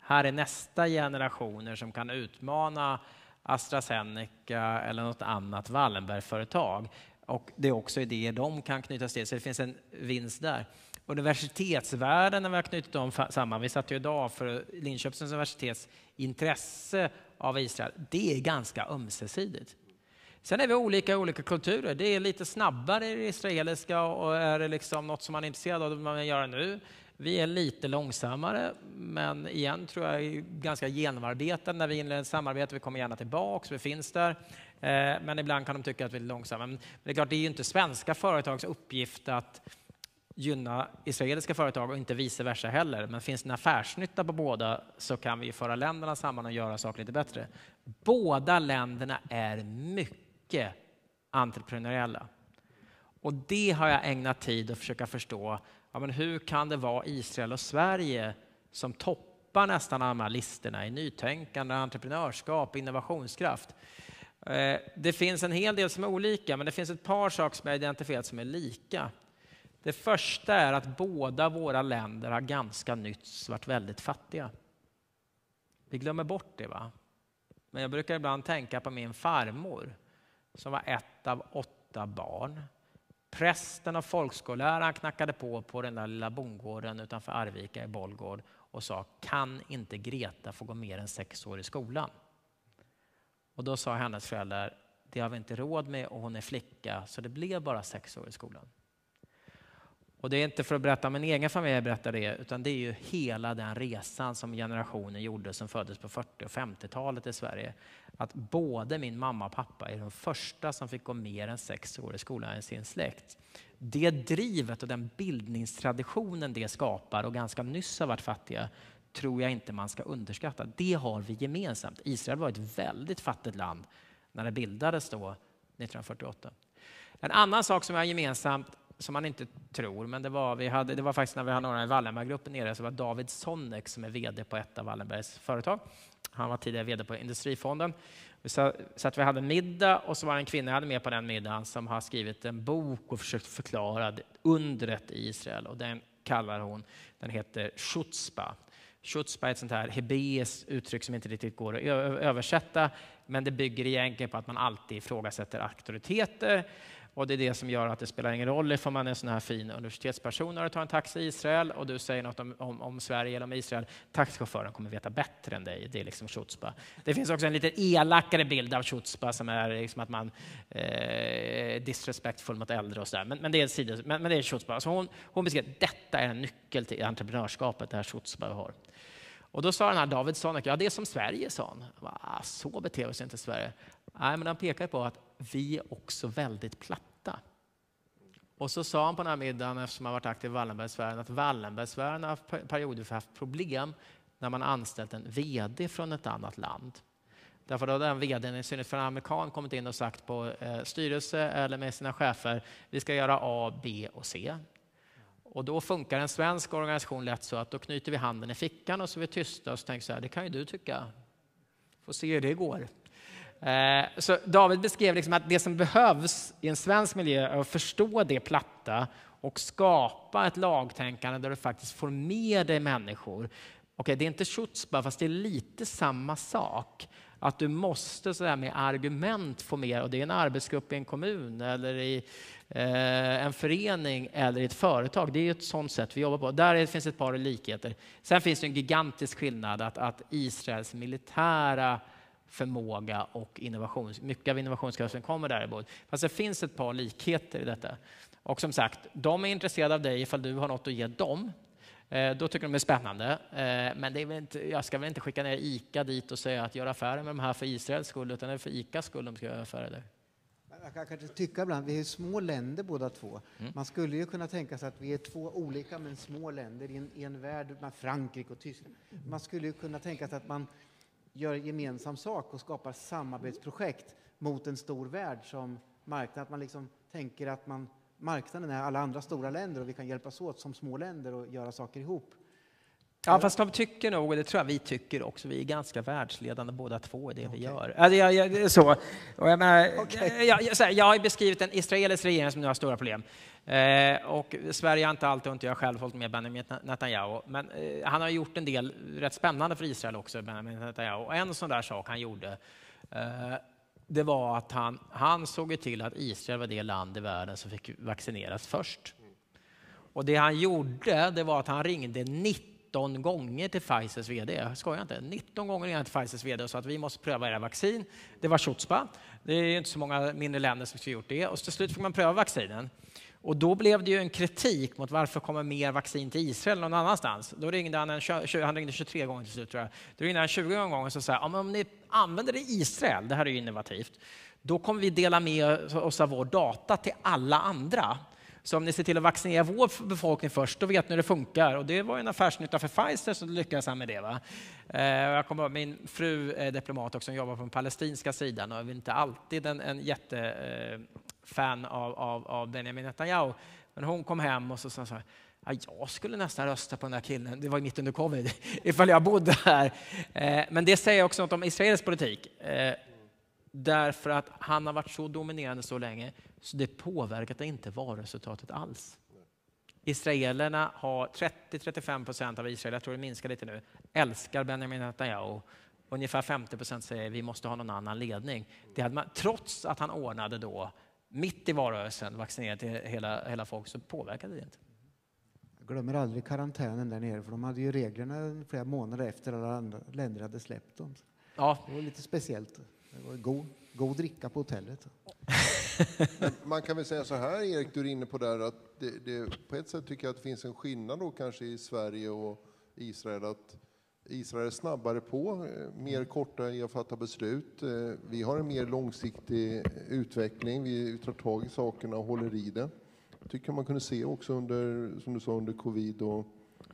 Här är nästa generationer som kan utmana AstraZeneca eller något annat Wallenberg-företag. Och det är också idéer de kan knytas till, så det finns en vinst där universitetsvärlden när vi har knutit dem samman. Vi satt ju idag för Linköpings universitets intresse av Israel. Det är ganska ömsesidigt. Sen är vi olika i olika kulturer. Det är lite snabbare i det israeliska och är det liksom något som man är intresserad av, man vill göra nu. Vi är lite långsammare, men igen tror jag är ganska genomarbetade när vi inleder ett samarbete. Vi kommer gärna tillbaka, vi finns där. Eh, men ibland kan de tycka att vi är långsamma. Men det är klart, det är ju inte svenska företags uppgift att gynna israeliska företag och inte vice versa heller. Men finns det en affärsnytta på båda så kan vi föra länderna samman och göra saker lite bättre. Båda länderna är mycket entreprenöriella. Och det har jag ägnat tid att försöka förstå. Ja, men hur kan det vara Israel och Sverige som toppar nästan alla de här listorna i nytänkande, entreprenörskap, innovationskraft. Eh, det finns en hel del som är olika, men det finns ett par saker som jag identifierat som är lika. Det första är att båda våra länder har ganska nyss varit väldigt fattiga. Vi glömmer bort det. va? Men jag brukar ibland tänka på min farmor som var ett av åtta barn. Prästen och folkskolläraren knackade på på den där lilla bondgården utanför Arvika i Bollgård och sa kan inte Greta få gå mer än sex år i skolan? Och då sa hennes föräldrar det har vi inte råd med och hon är flicka så det blev bara sex år i skolan. Och det är inte för att berätta om min egen familj jag berättar det, utan det är ju hela den resan som generationen gjorde som föddes på 40 och 50-talet i Sverige. Att både min mamma och pappa är de första som fick gå mer än sex år i skolan i sin släkt. Det drivet och den bildningstraditionen det skapar och ganska nyss har varit fattiga tror jag inte man ska underskatta. Det har vi gemensamt. Israel var ett väldigt fattigt land när det bildades då 1948. En annan sak som vi har gemensamt som man inte tror, men det var, vi hade, det var faktiskt när vi hade några i Wallenberggruppen nere, så var David Sonnek som är VD på ett av Wallenbergs företag. Han var tidigare VD på Industrifonden. Så, så att vi hade en middag och så var det en kvinna jag hade med på den middagen som har skrivit en bok och försökt förklara undret i Israel och den kallar hon, den heter Shutzpa. Shutzpa är ett sånt här hebreiskt uttryck som inte riktigt går att översätta, men det bygger egentligen på att man alltid ifrågasätter auktoriteter och det är det som gör att det spelar ingen roll ifall man är en sån här fin universitetsperson och tar en taxi i Israel och du säger något om, om, om Sverige eller om Israel. Taxichauffören kommer veta bättre än dig. Det är liksom schutzpa. Det finns också en lite elakare bild av schutzpa som är liksom att man eh, disrespectful mot äldre och sådär. Men, men det är sidor, men, men det är schutzpa. Så hon, hon beskrev att detta är en nyckel till entreprenörskapet, det här schutzpa vi har. Och då sa den här David Sonek, ja det är som Sverige, sa han. Ah, så beter sig inte Sverige. Nej, men han pekar på att vi är också väldigt platta. Och så sa han på den här middagen, eftersom han varit aktiv i Wallenbergsfären, att Wallenbergsfären har perioder haft problem när man anställt en VD från ett annat land. Därför då har den vdn, i synnerhet för en amerikan, kommit in och sagt på eh, styrelse eller med sina chefer, vi ska göra A, B och C. Och då funkar en svensk organisation lätt så att då knyter vi handen i fickan och så är vi tysta och så tänker så här, det kan ju du tycka. Får se hur det går. Eh, så David beskrev liksom att det som behövs i en svensk miljö är att förstå det platta och skapa ett lagtänkande där du faktiskt får med dig människor. Okej, det är inte schutzba, fast det är lite samma sak. Att du måste så här med argument få med, och det är en arbetsgrupp i en kommun eller i eh, en förening eller i ett företag. Det är ett sånt sätt vi jobbar på. Där finns ett par likheter. Sen finns det en gigantisk skillnad att, att Israels militära förmåga och innovation. Mycket av innovationskraften kommer däremot. Fast det finns ett par likheter i detta. Och som sagt, de är intresserade av dig ifall du har något att ge dem. Eh, då tycker de det är spännande. Eh, men det är inte, jag ska väl inte skicka ner ICA dit och säga att göra affärer med de här för Israels skull, utan det är för ICAs skull de ska göra affärer där. Jag kan kanske tycka ibland, vi är små länder båda två. Mm. Man skulle ju kunna tänka sig att vi är två olika men små länder i en, i en värld med Frankrike och Tyskland. Man skulle ju kunna tänka sig att man gör gemensam sak och skapar samarbetsprojekt mot en stor värld som marknad. Att man liksom tänker att man, marknaden är alla andra stora länder och vi kan hjälpas åt som små länder och göra saker ihop. Ja, fast de tycker nog, och det tror jag vi tycker också, vi är ganska världsledande båda två i det okay. vi gör. Alltså, jag, jag, så. Och jag, menar, okay. jag, jag, jag har beskrivit en israelisk regering som nu har stora problem. Eh, och Sverige har inte alltid, och inte jag själv, hållit med Benjamin Netanyahu. Men eh, han har gjort en del rätt spännande för Israel också, Benjamin Netanyahu. Och en sån där sak han gjorde, eh, det var att han, han såg till att Israel var det land i världen som fick vaccineras först. Och det han gjorde, det var att han ringde 19 gånger till Pfizers VD. Jag skojar inte. 19 gånger ringde han till Pfizers VD och sa att vi måste pröva era vaccin. Det var Schutzpa. Det är inte så många mindre länder som har gjort det. Och till slut fick man pröva vaccinen. Och då blev det ju en kritik mot varför kommer mer vaccin till Israel någon annanstans. Då ringde han, en, han ringde 23 gånger till slut tror jag. Då ringde han 20 gånger och sa ja, om ni använder det i Israel, det här är ju innovativt, då kommer vi dela med oss av vår data till alla andra. Så om ni ser till att vaccinera vår befolkning först, då vet ni hur det funkar. Och det var en affärsnytta för Pfizer, så lyckades han med det. Va? Eh, jag kommer, min fru är diplomat också, jobbar på den palestinska sidan och är inte alltid en, en eh, fan av, av, av Benjamin Netanyahu. Men hon kom hem och så sa så här, Ja, jag skulle nästan rösta på den där killen, det var mitt under covid, ifall jag bodde här. Eh, men det säger också något om israelisk politik. Eh, därför att han har varit så dominerande så länge, så det påverkat inte valresultatet alls. Israelerna har 30-35 procent av Israel, jag tror det minskar lite nu, älskar Benjamin Netanyahu. Ungefär 50 procent säger vi måste ha någon annan ledning. Det hade man, trots att han ordnade då, mitt i valrörelsen, vaccinerat hela, hela folk, så påverkade det inte. Jag glömmer aldrig karantänen där nere, för de hade ju reglerna flera månader efter alla andra länder hade släppt dem. Ja. Det var lite speciellt. Det var god, god dricka på hotellet. man kan väl säga så här, Erik, du är inne på där att det, det, på ett sätt tycker jag att det finns en skillnad då kanske i Sverige och Israel. att Israel är snabbare på, eh, mer korta i att fatta beslut. Eh, vi har en mer långsiktig utveckling. Vi tar tag i sakerna och håller i det. Tycker man kunde se också under, som du sa, under covid och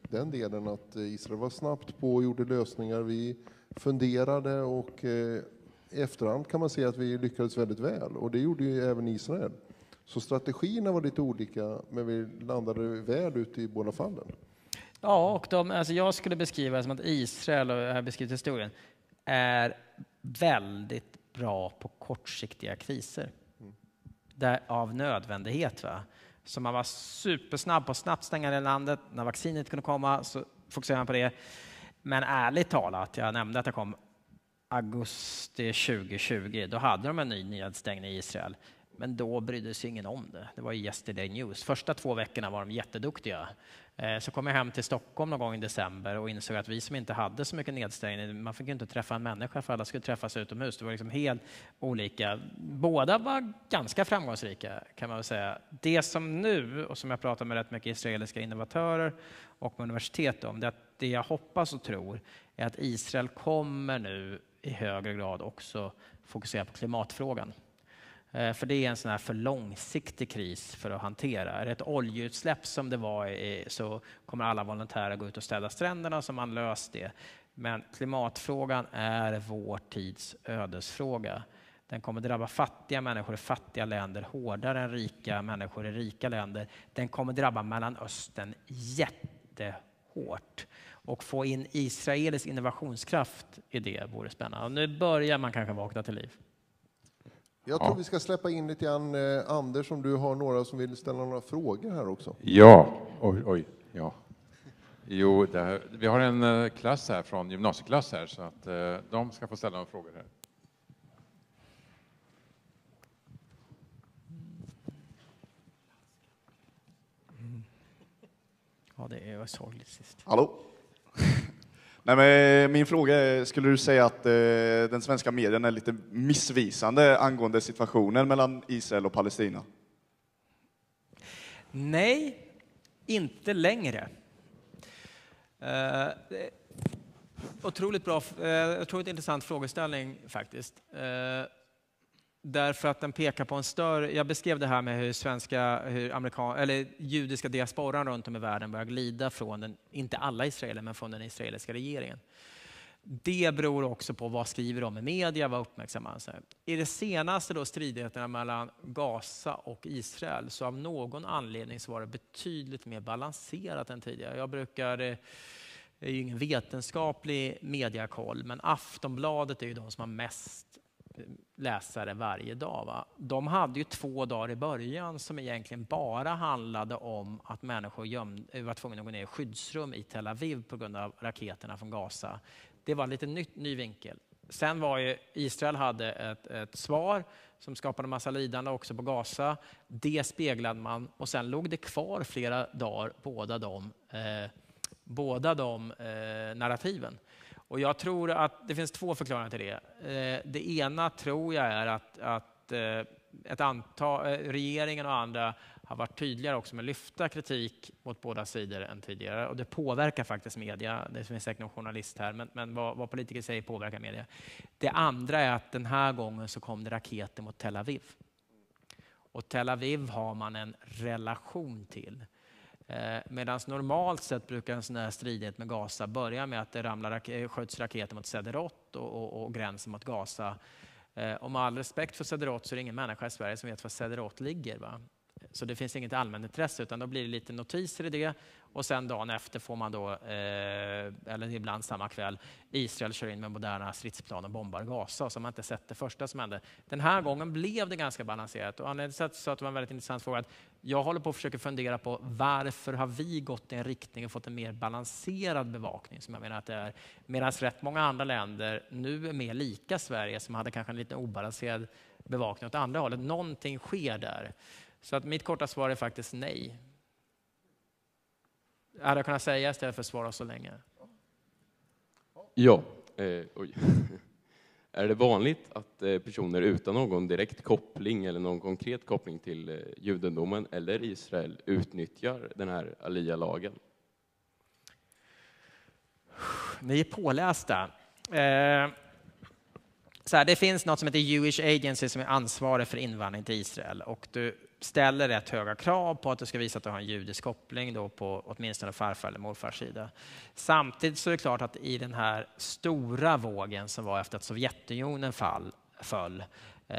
den delen att Israel var snabbt på och gjorde lösningar. Vi funderade och eh, i efterhand kan man se att vi lyckades väldigt väl och det gjorde ju även Israel. Så strategierna var lite olika, men vi landade väl ut i båda fallen. Ja, och de, alltså jag skulle beskriva det som att Israel, och jag har beskrivit historien, är väldigt bra på kortsiktiga kriser. Mm. Där, av nödvändighet. Va? Så man var supersnabb på att snabbt stänga ner landet. När vaccinet kunde komma så fokuserade man på det. Men ärligt talat, jag nämnde att det kom augusti 2020, då hade de en ny nedstängning i Israel. Men då brydde sig ingen om det. Det var yesterday news. Första två veckorna var de jätteduktiga. Eh, så kom jag hem till Stockholm någon gång i december och insåg att vi som inte hade så mycket nedstängning, man fick inte träffa en människa för alla skulle träffas utomhus. Det var liksom helt olika. Båda var ganska framgångsrika kan man väl säga. Det som nu, och som jag pratar med rätt mycket israeliska innovatörer och med universitet om, det är att det jag hoppas och tror är att Israel kommer nu i högre grad också fokusera på klimatfrågan. Eh, för det är en sån här för långsiktig kris för att hantera. Är det ett oljeutsläpp som det var så kommer alla volontärer gå ut och städa stränderna så man löst det. Men klimatfrågan är vår tids ödesfråga. Den kommer drabba fattiga människor i fattiga länder hårdare än rika människor i rika länder. Den kommer drabba Mellanöstern jättehårt. Och få in israelisk innovationskraft i det vore spännande. Och nu börjar man kanske vakna till liv. Jag tror ja. vi ska släppa in lite grann eh, Anders, om du har några som vill ställa några frågor här också. Ja, oj, oj, ja. Jo, här, vi har en eh, klass här från gymnasieklass här, så att eh, de ska få ställa några frågor här. Ja, det var sorgligt sist. Hallå? Nej, men eh, min fråga är, skulle du säga att eh, den svenska medien är lite missvisande angående situationen mellan Israel och Palestina? Nej, inte längre. Eh, otroligt bra, eh, otroligt intressant frågeställning faktiskt. Eh, Därför att den pekar på en större... Jag beskrev det här med hur, svenska, hur amerikan, eller judiska diasporan runt om i världen börjar glida från, den, inte alla israeler, men från den israeliska regeringen. Det beror också på vad skriver de i media, vad uppmärksammar man sig. I de senaste då stridigheterna mellan Gaza och Israel så av någon anledning så var det betydligt mer balanserat än tidigare. Jag brukar, eh, det är ju ingen vetenskaplig mediakoll, men Aftonbladet är ju de som har mest läsare varje dag. Va? De hade ju två dagar i början som egentligen bara handlade om att människor gömde, var tvungna att gå ner i skyddsrum i Tel Aviv på grund av raketerna från Gaza. Det var en lite ny, ny vinkel. Sen var ju Israel hade ett, ett svar som skapade en massa lidande också på Gaza. Det speglade man och sen låg det kvar flera dagar båda de, eh, båda de eh, narrativen. Och jag tror att det finns två förklaringar till det. Eh, det ena tror jag är att, att eh, ett antal, eh, regeringen och andra har varit tydligare också med att lyfta kritik mot båda sidor än tidigare. Och det påverkar faktiskt media. Det finns säkert någon journalist här, men, men vad, vad, politiker säger påverkar media. Det andra är att den här gången så kom det raketer mot Tel Aviv. Och Tel Aviv har man en relation till. Eh, Medan normalt sett brukar en sån här stridighet med Gaza börja med att det ramlar, eh, sköts raketer mot Sederot och, och, och gränsen mot Gaza. Eh, och med all respekt för Sederot så är det ingen människa i Sverige som vet var Sederot ligger. Va? Så det finns inget allmänintresse utan då blir det lite notiser i det och sen dagen efter får man då, eh, eller ibland samma kväll, Israel kör in med moderna stridsplan och bombar Gaza. Så har man inte sett det första som hände. Den här gången blev det ganska balanserat och anledningen till att det var en väldigt intressant fråga att jag håller på att försöka fundera på varför har vi gått i en riktning och fått en mer balanserad bevakning som jag menar att det är. Medan rätt många andra länder nu är mer lika Sverige som hade kanske en lite obalanserad bevakning åt andra hållet. Någonting sker där. Så att mitt korta svar är faktiskt nej. Hade jag kunnat säga istället för att svara så länge. Ja. Eh, oj. Är det vanligt att eh, personer utan någon direkt koppling eller någon konkret koppling till eh, judendomen eller Israel utnyttjar den här alia-lagen? Ni är pålästa. Eh, så här, det finns något som heter Jewish Agency som är ansvarig för invandring till Israel och du ställer rätt höga krav på att du ska visa att du har en judisk koppling då på åtminstone farfar eller morfars sida. Samtidigt så är det klart att i den här stora vågen som var efter att Sovjetunionen fall, föll eh,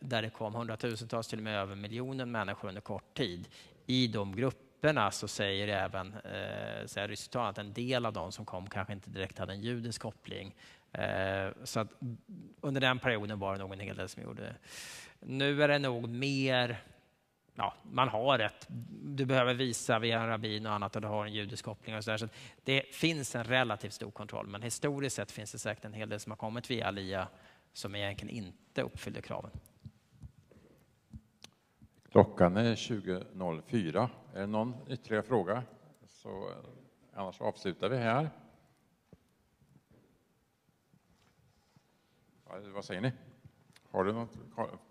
där det kom hundratusentals, till och med över miljonen människor under kort tid. I de grupperna så säger även eh, ryssland att en del av de som kom kanske inte direkt hade en judisk koppling. Eh, så att under den perioden var det nog en hel del som gjorde det. Nu är det nog mer, ja, man har rätt. Du behöver visa via en rabbin och annat att du har en judisk koppling. Och så, där. så det finns en relativt stor kontroll, men historiskt sett finns det säkert en hel del som har kommit via Alia som egentligen inte uppfyller kraven. Klockan är 20.04. Är det någon ytterligare fråga? Så, eh, annars avslutar vi här. Vad säger ni? Har du något,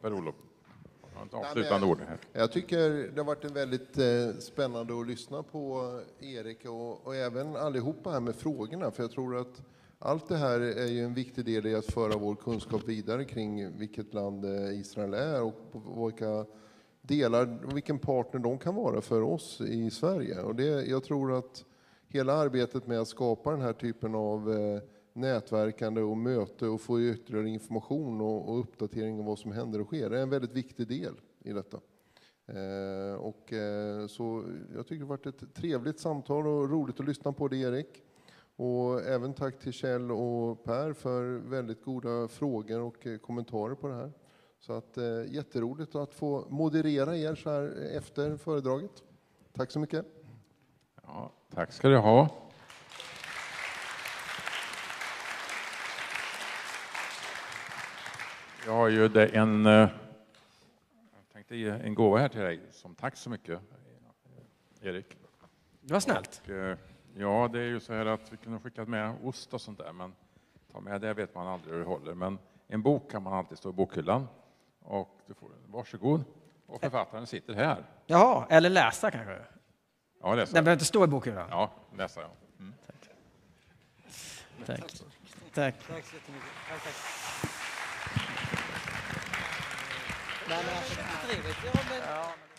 Per-Olof? Avslutande ord här. Jag tycker det har varit en väldigt eh, spännande att lyssna på Erik och, och även allihopa här med frågorna, för jag tror att allt det här är ju en viktig del i att föra vår kunskap vidare kring vilket land eh, Israel är och på vilka delar och vilken partner de kan vara för oss i Sverige. Och det, jag tror att hela arbetet med att skapa den här typen av eh, nätverkande och möte och få ytterligare information och, och uppdatering om vad som händer och sker. Det är en väldigt viktig del i detta. Eh, och, eh, så jag tycker det har varit ett trevligt samtal och roligt att lyssna på dig Erik. Och även tack till Kjell och Per för väldigt goda frågor och eh, kommentarer på det här. Så att, eh, jätteroligt att få moderera er så här efter föredraget. Tack så mycket. Ja, tack ska du ha. Jag har ju det en, eh, jag tänkte ge en gåva här till dig som tack så mycket, Erik. Det var snällt. Och, eh, ja, det är ju så här att vi kunde skickat med ost och sånt där, men ta med det vet man aldrig hur det håller. Men en bok kan man alltid stå i bokhyllan. Och du får, varsågod. Och författaren sitter här. Jaha, eller läsa kanske? Ja, läsa. Den behöver inte stå i bokhyllan? Ja, läsa ja. Mm. Tack. Tack. Tack. Tack så jättemycket. Tack, tack. Nej, men alltså, det är trevligt. Ja, men...